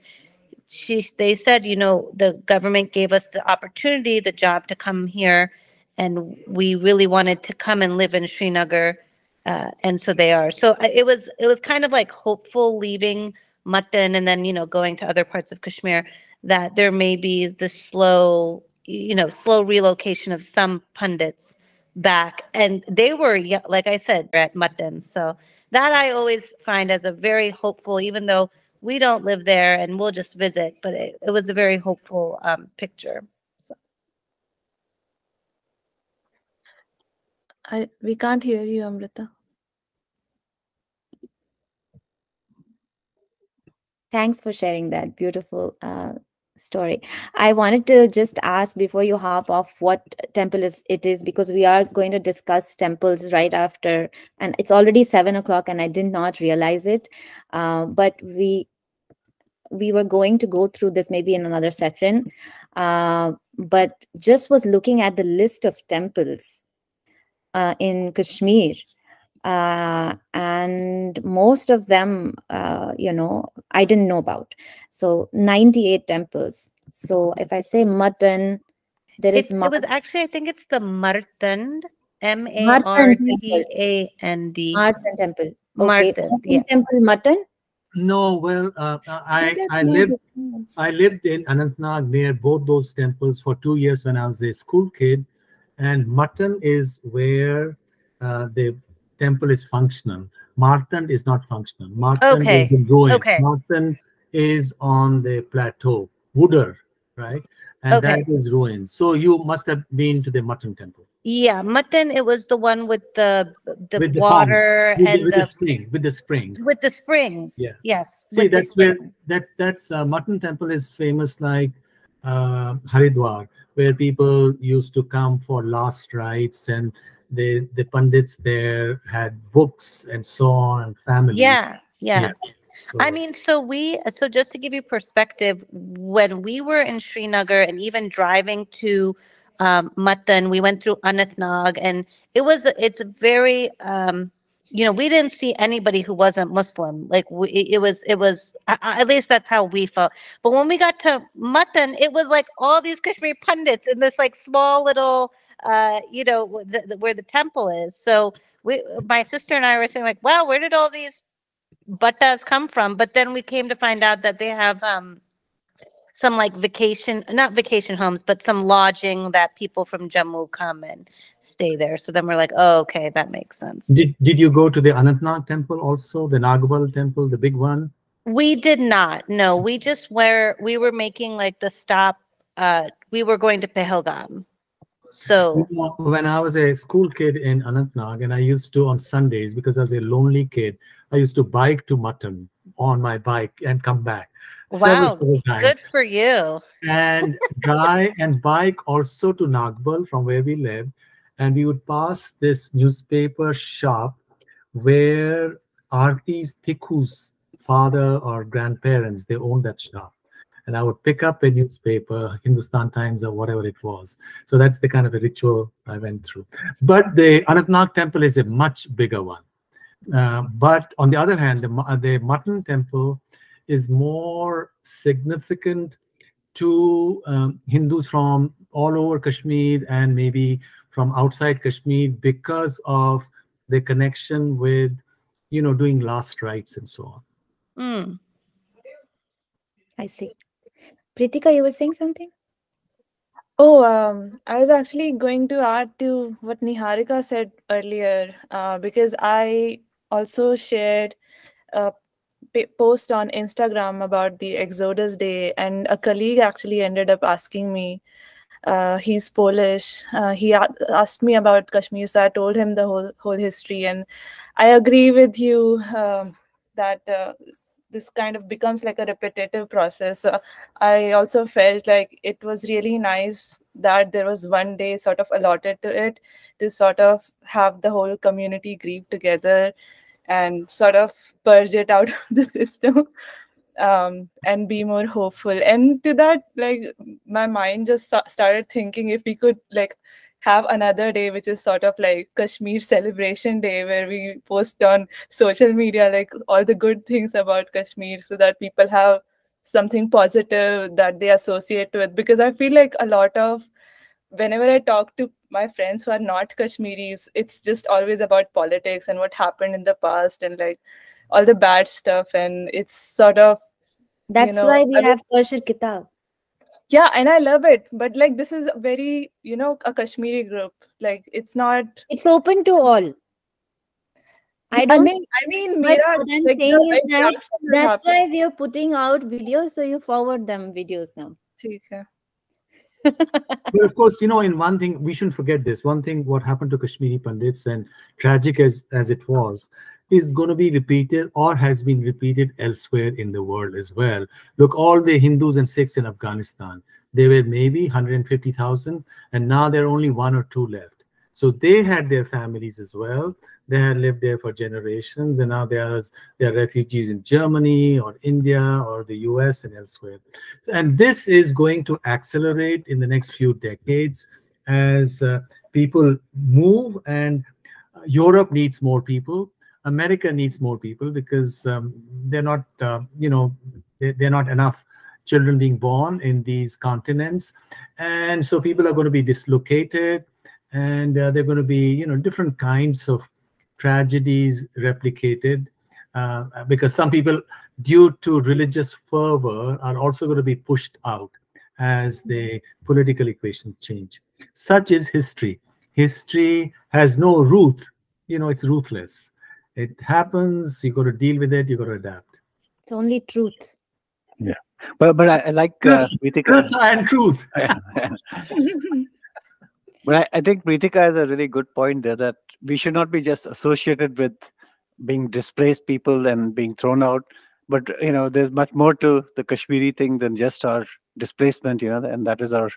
She they said, you know, the government gave us the opportunity, the job to come here and we really wanted to come and live in Srinagar. Uh, and so they are. So I- it was it was kind of like hopeful leaving Mattan and then you know going to other parts of Kashmir that there may be the slow you know slow relocation of some pundits back and they were yeah, like I said at Mattan. So that I always find as a very hopeful even though we don't live there and we'll just visit but it, it was a very hopeful um, picture. I, we can't hear you, Amrita. Thanks for sharing that beautiful uh, story. I wanted to just ask before you hop off what temple is it is because we are going to discuss temples right after, and it's already seven o'clock, and I did not realize it. Uh, but we we were going to go through this maybe in another session, uh, but just was looking at the list of temples uh, in Kashmir. Uh, and most of them, uh, you know, I didn't know about. So 98 temples. So if I say Mattan, there is It, it was actually, I think it's the Martand, M A Martand temple. T A N D. Temple. Okay. Martand, Martin yeah. temple, Mattan. No, well, uh, I I lived. I lived in Anantnag near both those temples for two years when I was a school kid, and Mattan is where uh, the temple is functional. Martand is not functional. Martand Okay, is in ruins. okay. Is on the plateau, Wooder, right? And Okay. that is ruins. So you must have been to the Mattan temple Yeah, Mattan, it was the one with the the with the water with, the, and with the the spring, with the spring. with the springs. Yeah. Yes. See, that's where that that's uh, Mattan Temple is famous like uh, Haridwar, where people used to come for last rites, and the the pundits there had books and so on, and families. Yeah, yeah. I so- mean, so we, so just to give you perspective, when we were in Srinagar and even driving to um, Mattan, we went through Anantnag and it was, it's very, um, you know, we didn't see anybody who wasn't Muslim. Like we, it was, it was, at least that's how we felt. But when we got to Mattan, it was like all these Kashmiri pundits in this like small little, uh, you know, the, the, where the temple is. So we, my sister and I were saying like, wow, where did all these buttas come from? But then we came to find out that they have um, some like vacation, not vacation homes, but some lodging that people from Jammu come and stay there. So then we're like, oh, okay, that makes sense. Did did you go to the Anantnag temple also, the Nagbal temple, the big one? We did not. No, we just were we were making like the stop. Uh, we were going to Pahalgam. So when I was a school kid in Anantnag, and I used to on Sundays because I was a lonely kid, I used to bike to Mattan on my bike and come back. Wow, good for you. and [LAUGHS] guy and bike also to Nagbal from where we lived. And we would pass this newspaper shop where Arti's Tikhu's father or grandparents, they owned that shop. And I would pick up a newspaper, Hindustan Times or whatever it was. So that's the kind of a ritual I went through. But the Anantnag temple is a much bigger one. Uh, but on the other hand, the, the Mattan temple is more significant to um, Hindus from all over Kashmir and maybe from outside Kashmir because of the connection with, you know, doing last rites and so on. Mm. I see. Pritika, you were saying something? Oh, um, I was actually going to add to what Niharika said earlier, uh, because I also shared a pa- post on Instagram about the Exodus Day, and a colleague actually ended up asking me. Uh, he's Polish. Uh, he asked me about Kashmir, so I told him the whole whole history, and I agree with you um, that uh, this kind of becomes like a repetitive process. So I also felt like it was really nice that there was one day sort of allotted to it to sort of have the whole community grieve together and sort of purge it out [LAUGHS] of the system um, and be more hopeful. And to that, like my mind just started thinking if we could like have another day which is sort of like Kashmir celebration day where we post on social media like all the good things about Kashmir so that people have something positive that they associate with because I feel like a lot of whenever I talk to my friends who are not Kashmiris, it's just always about politics and what happened in the past and like all the bad stuff. And it's sort of that's you know, why we I have Kaeshir Kitaab. Yeah, and I love it. But like this is very, you know, a Kashmiri group. Like it's not it's open to all. I don't. I mean, I mean Mira, what I'm like saying is that that's happen. why we are putting out videos, so you forward them videos now. Okay. [LAUGHS] But of course, you know, in one thing, we shouldn't forget this. One thing, what happened to Kashmiri Pandits and tragic as, as it was, is going to be repeated or has been repeated elsewhere in the world as well. Look, all the Hindus and Sikhs in Afghanistan, they were maybe 150,000, and now there are only one or two left. So they had their families as well. They had lived there for generations, and now they are, they are refugees in Germany or India or the US and elsewhere. And this is going to accelerate in the next few decades as uh, people move, and Europe needs more people. America needs more people because um, they're not, uh, you know, they- they're not enough children being born in these continents, and so people are going to be dislocated, and uh, they're going to be, you know, different kinds of tragedies replicated uh, because some people, due to religious fervor, are also going to be pushed out as the political equations change. Such is history. History has no ruth, you know, it's ruthless. It happens, you got to deal with it, you got to adapt. It's only truth. Yeah, but but I, I like uh, Pritika. Truth and truth. [LAUGHS] [LAUGHS] [LAUGHS] But I, I think Pritika has a really good point there that we should not be just associated with being displaced people and being thrown out. But you know, there's much more to the Kashmiri thing than just our displacement, you know, and that is our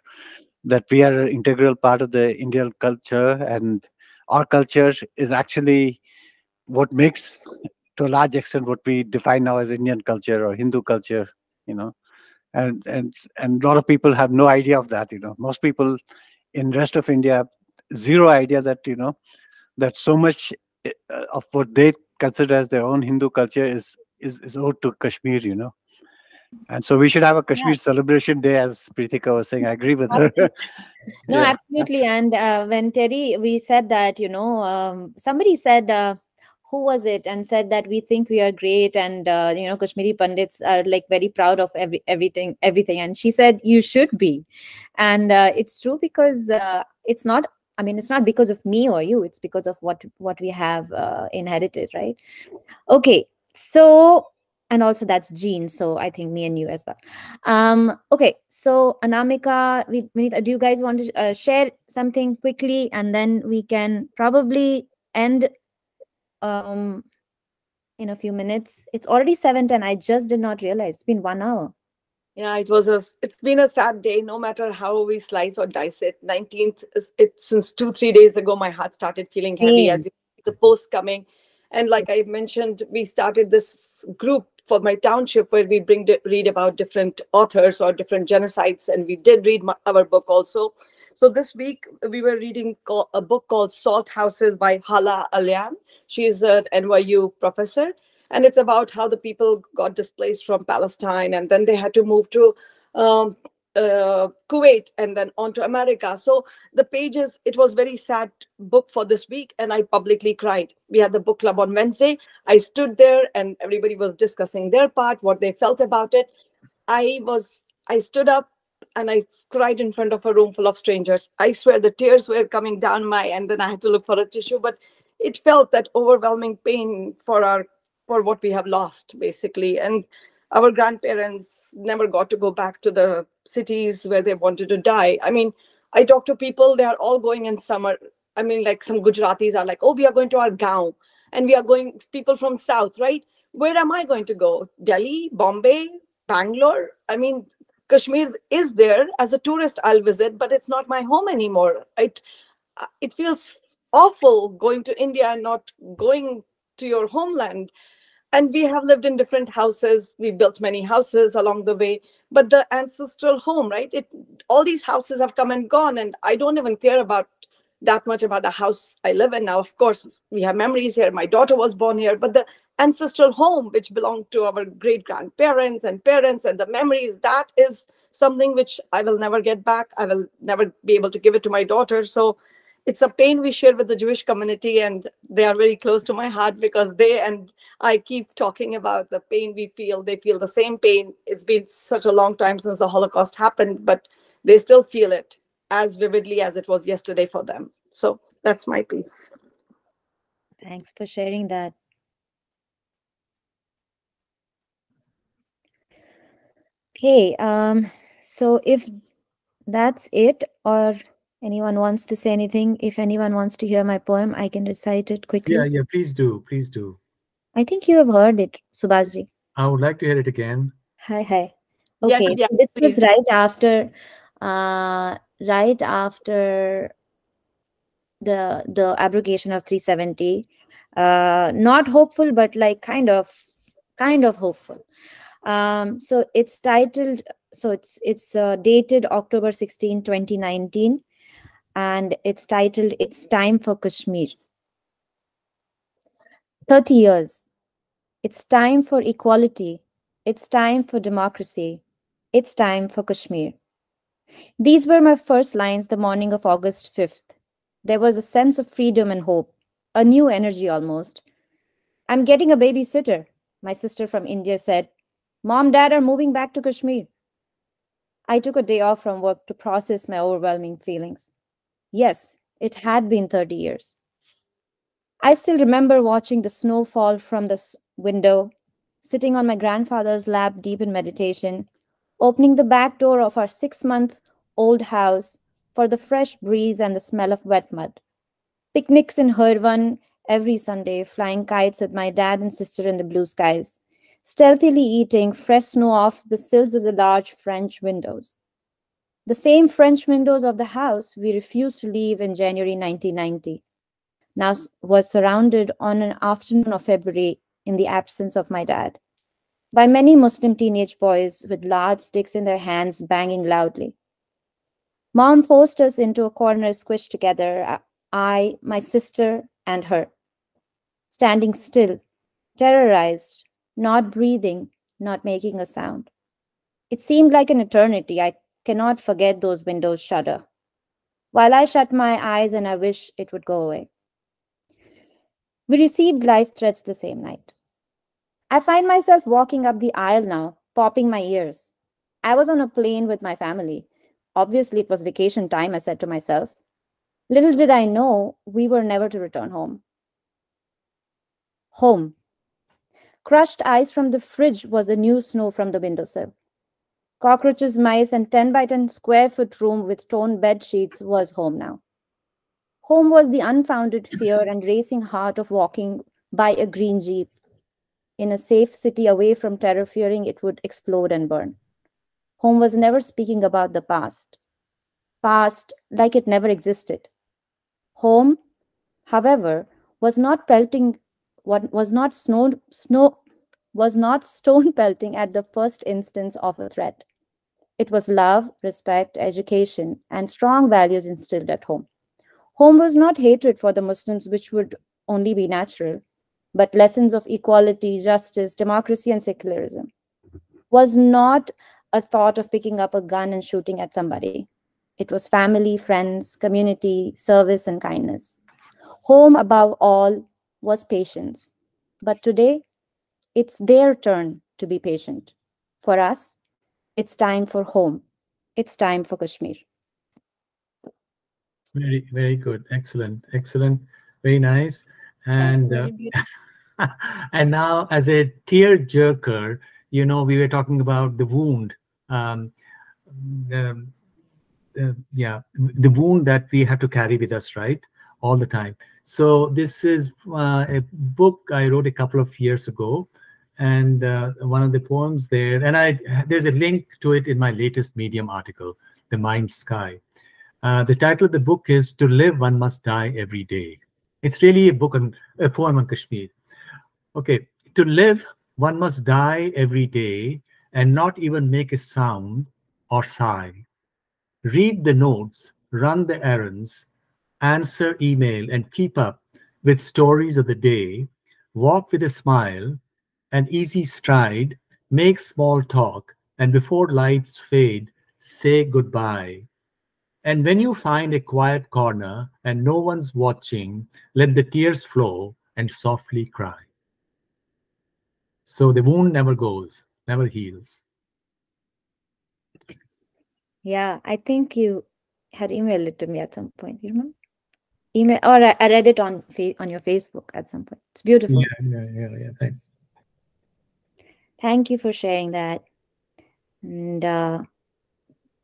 that we are an integral part of the Indian culture and our culture is actually what makes to a large extent what we define now as Indian culture or Hindu culture, you know. And and and a lot of people have no idea of that, you know. Most people in rest of India zero idea that you know that so much uh, of what they consider as their own Hindu culture is is, is owed to Kashmir, you know. And so we should have a Kashmir celebration day, as Pritika was saying. I agree with her. [LAUGHS] No, Yeah. absolutely. And uh, when Terry, we said that, you know, um, somebody said, uh, who was it, and said that we think we are great, and uh, you know, Kashmiri pundits are like very proud of every everything, everything. And she said, you should be, and uh, it's true because uh, it's not. I mean, it's not because of me or you. It's because of what what we have uh, inherited, right? Okay, so and also that's genes. So I think me and you as well. Um, okay, so Anamika, we, do you guys want to uh, share something quickly, and then we can probably end um in a few minutes. It's already seven ten. I just did not realize it's been one hour. Yeah, it was a. It's been a sad day. No matter how we slice or dice it. Nineteenth, is it since two three days ago, my heart started feeling heavy as you see the post coming, and like I mentioned, we started this group for my township where we bring read about different authors or different genocides, and we did read my, our book also. So this week we were reading a book called Salt Houses by Hala Alyan. She is an NYU professor, and it's about how the people got displaced from Palestine and then they had to move to um, uh, Kuwait and then on to America. So the pages, it was very sad book for this week, and I publicly cried. We had the book club on Wednesday. I stood there and everybody was discussing their part, what they felt about it. I was, I stood up and I cried in front of a room full of strangers. I swear the tears were coming down my, end, and I had to look for a tissue, but it felt that overwhelming pain for our for what we have lost basically and our grandparents never got to go back to the cities where they wanted to die i mean i talk to people they are all going in summer i mean like some gujaratis are like oh we are going to our gaon and we are going people from south right where am I going to go? Delhi, Bombay, Bangalore? I mean, Kashmir is there as a tourist. I'll visit, but it's not my home anymore. It uh, it feels awful going to India and not going to your homeland. And we have lived in different houses. We built many houses along the way, but the ancestral home, right? It all these houses have come and gone, and I don't even care about that much about the house I live in now. Of course, we have memories here. My daughter was born here, but the ancestral home, which belonged to our great grandparents and parents, and the memories, that is something which I will never get back. I will never be able to give it to my daughter. So it's a pain we share with the Jewish community, and they are very close to my heart because they and I keep talking about the pain we feel. They feel the same pain. It's been such a long time since the Holocaust happened, but they still feel it as vividly as it was yesterday for them. So that's my piece. Thanks for sharing that. Okay, um, so if that's it, or anyone wants to say anything, if anyone wants to hear my poem, I can recite it quickly. Yeah, yeah, please do. Please do. I think you have heard it, Subhasji. I would like to hear it again. Hi, hi. Yes, Okay, yes, so this was right after, uh, right after the the abrogation of 370. Uh, not hopeful, but like kind of, kind of hopeful. Um, so it's titled, so it's it's uh, dated October 16, 2019, and it's titled "It's Time for Kashmir." 30 years. It's time for equality. It's time for democracy. It's time for Kashmir. These were my first lines the morning of August 5th. There was a sense of freedom and hope, a new energy almost. I'm getting a babysitter, my sister from India said. Mom, dad are moving back to Kashmir. I took a day off from work to process my overwhelming feelings. Yes, it had been 30 years. I still remember watching the snow fall from the window, sitting on my grandfather's lap deep in meditation, opening the back door of our six month old house for the fresh breeze and the smell of wet mud. Picnics in Hirvan every Sunday, flying kites with my dad and sister in the blue skies, stealthily eating fresh snow off the sills of the large French windows. The same French windows of the house we refused to leave in January 1990 now was surrounded on an afternoon of February in the absence of my dad by many Muslim teenage boys with large sticks in their hands banging loudly. Mom forced us into a corner squished together, uh, I, my sister, and her, standing still, terrorized, not breathing, not making a sound. It seemed like an eternity. I cannot forget those windows shudder. While I shut my eyes and I wish it would go away. We received life threats the same night. I find myself walking up the aisle now, popping my ears. I was on a plane with my family. Obviously, it was vacation time, I said to myself. Little did I know we were never to return home. Home. Crushed ice from the fridge was the new snow from the windowsill. Cockroaches, mice, and 10 by 10 square foot room with torn bed sheets was home now. Home was the unfounded fear and racing heart of walking by a green jeep in a safe city away from terror, fearing it would explode and burn. Home was never speaking about the past, past like it never existed. Home, however, was not pelting what was not snow snow was not stone [LAUGHS] pelting at the first instance of a threat. It was love, respect, education, and strong values instilled at home. Home was not hatred for the Muslims, which would only be natural, but lessons of equality, justice, democracy, and secularism. Was not a thought of picking up a gun and shooting at somebody. It was family, friends, community, service, and kindness. Home, above all, was patience. But today, it's their turn to be patient. For us, it's time for home. It's time for Kashmir. Very, very good. Excellent, excellent. Very nice. And uh, [LAUGHS] and now, as a tear jerker, you know, we were talking about the wound. Um, the, the, yeah, the wound that we have to carry with us, right, all the time. So this is uh, a book I wrote a couple of years ago, and uh, one of the poems there, and I there's a link to it in my latest Medium article, The Mind Sky. Uh, the title of the book is "To Live, One Must Die Every Day." It's really a book on a poem on Kashmir. Okay, to live, one must die every day and not even make a sound or sigh. Read the notes, run the errands, answer email, and keep up with stories of the day. Walk with a smile, an easy stride, make small talk, and before lights fade, say goodbye. And when you find a quiet corner and no one's watching, let the tears flow and softly cry. So the wound never goes, never heals. Yeah, I think you had emailed it to me at some point. You remember? Email or I, I read it on on your Facebook at some point. It's beautiful. Yeah, yeah, yeah, yeah. Thanks. Thank you for sharing that. And uh,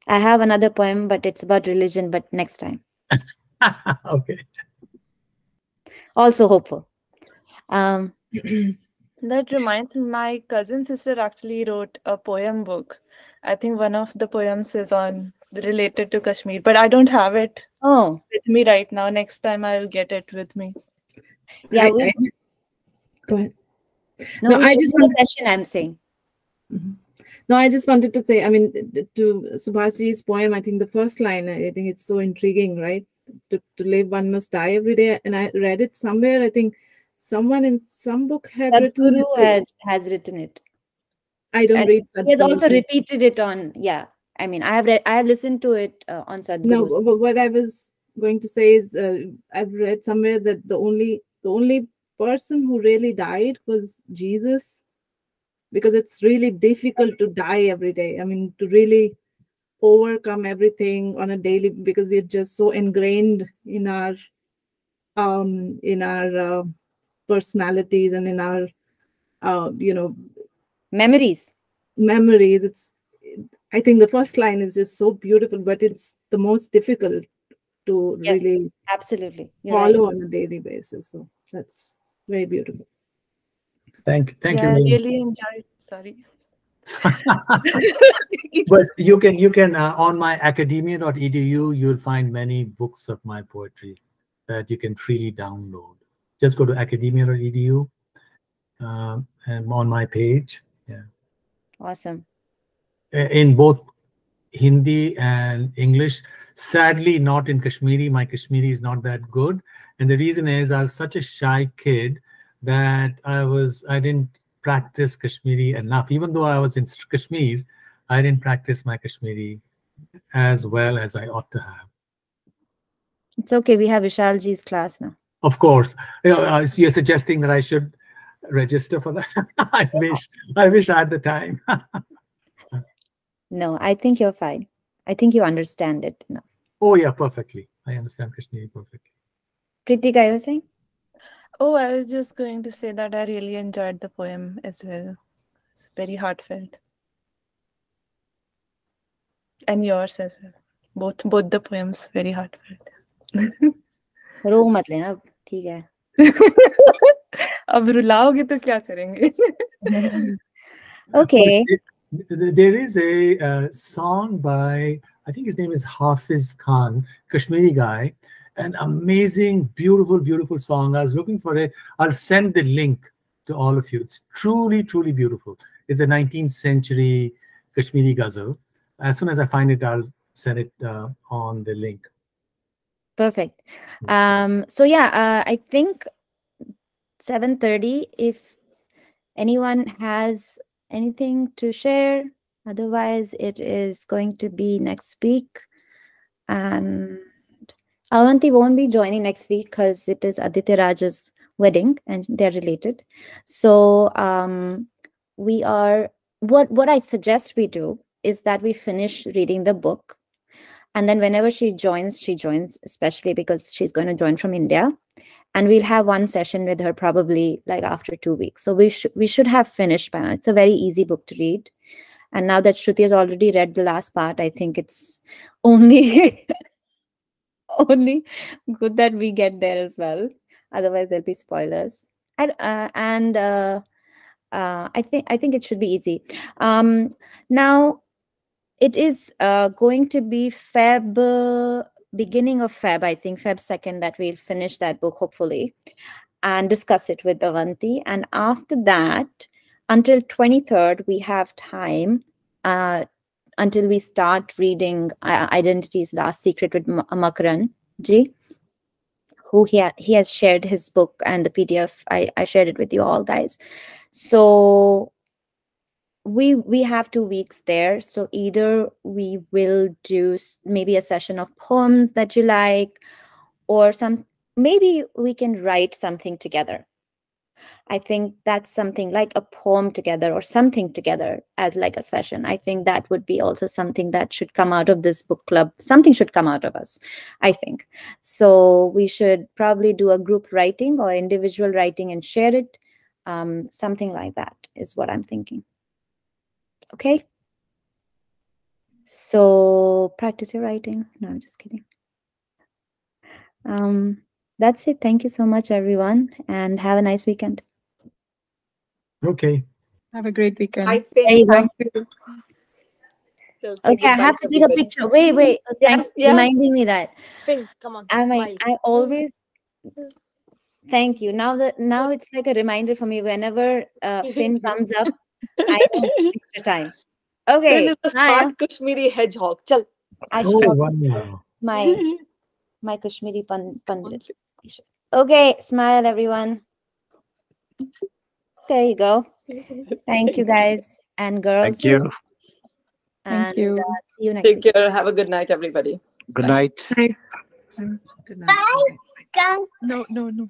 I have another poem, but it's about religion, but next time. [LAUGHS] okay. Also hopeful. Um, [CLEARS THROAT] That reminds me, my cousin sister actually wrote a poem book. I think one of the poems is on related to Kashmir, but I don't have it oh, with me right now. Next time I'll get it with me. yeah. I- we- I- go ahead. no, no, I just do want- session. I'm saying. Mm-hmm. No, I just wanted to say, I mean, to Subhashji's poem, I think the first line, I think it's so intriguing, right? To, to live, one must die every day. And I read it somewhere. I think someone in some book had written Sadhguru it. has has written it. I don't And read He has also repeated it on. Yeah, I mean, I have read. I have listened to it uh, on Sadhguru. No, but what I was going to say is, uh, I've read somewhere that the only the only person who really died was Jesus, because it's really difficult to die every day. I mean, to really overcome everything on a daily because we're just so ingrained in our um in our uh, personalities and in our uh, you know memories memories it's i think the first line is just so beautiful but it's the most difficult to Yes, really absolutely. You're right. follow on a daily basis so that's very beautiful Thank, you. thank yeah, you. very really enjoyed. Sorry. [LAUGHS] but you can you can uh, on my academia.edu you'll find many books of my poetry that you can freely download just go to academia.edu um, and on my page yeah Awesome. In both hindi and english sadly not in kashmiri my kashmiri is not that good and the reason is i was such a shy kid that i was i didn't practice kashmiri enough even though i was in kashmir I didn't practice my Kashmiri as well as I ought to have. It's okay. We have Vishalji's class now. Of course, uh, you're suggesting that I should register for that. [LAUGHS] I wish, I wish I had the time. [LAUGHS] No, I think you're fine. I think you understand it enough. oh yeah, perfectly. I understand Kashmiri perfectly. Pritika, you were saying? Oh, I was just going to say that I really enjoyed the poem as well. It's very heartfelt. And yours as well. Both both the poems very heartfelt. रो मत लेना अब, ठीक है अब रुलाओगे तो क्या करेंगे okay But it- th- there is a uh, song by I think his name is Hafiz Khan, Kashmiri guy, an amazing, beautiful, beautiful song. I was looking for it. I'll send the link to all of you. It's truly, truly beautiful. It's a 19th century Kashmiri ghazal. As soon as I find it, I'll send it uh, on the link. perfect um so yeah uh, i think 7:30 if anyone has anything to share? Otherwise it is going to be next week. And avanti won't be joining next week because it is aditya raja's wedding and they're related. So um we are what what i suggest we do is that we finish reading the book. And then whenever she joins she joins especially because she's going to join from india and we'll have one session with her probably like after two weeks. So we should we should have finished by now. It's a very easy book to read. And now that shruti has already read the last part i think it's [LAUGHS] only only good that we get there as well. Otherwise there'll be spoilers. And uh, and uh, uh, I think I think it should be easy. Um, now, it is uh, going to be Feb beginning of Feb. I think Feb second that we'll finish that book hopefully, and discuss it with Avanti. And after that, until twenty third, we have time. Uh, until we start reading uh, Identity's Last Secret with Ma- Makaran ji, who he, ha- he has shared his book and the PDF. I, I shared it with you all, guys. So we we have two weeks there. So either we will do maybe a session of poems that you like, or some maybe we can write something together. I think that's something like a poem together or something together as like a session. I think that would be also something that should come out of this book club. Something should come out of us, I think. So we should probably do a group writing or individual writing and share it. Um, something like that is what I'm thinking. Okay. So practice your writing. No, I'm just kidding. Um, that's it. Thank you so much, everyone, and have a nice weekend. Okay. Have a great weekend. I There think thank you. So say Okay, I have to take a picture. Wait, wait. [LAUGHS] Yes, Thanks for yes. reminding me that. Finn, come on, I smile. might, I always thank you. Now that now it's like a reminder for me whenever uh, Finn [LAUGHS] comes up, I [LAUGHS] know it's picture time. Finn Okay, is a smart Kashmiri hedgehog. Chal. I Oh, should wow. my [LAUGHS] my Kashmiri pan, pandit. Okay, smile, everyone. There you go. Thank you, guys and girls. Thank you. And Thank you. uh, see you next Take week. care. Have a good night, everybody. Good night. Good night. Bye. No, no, no.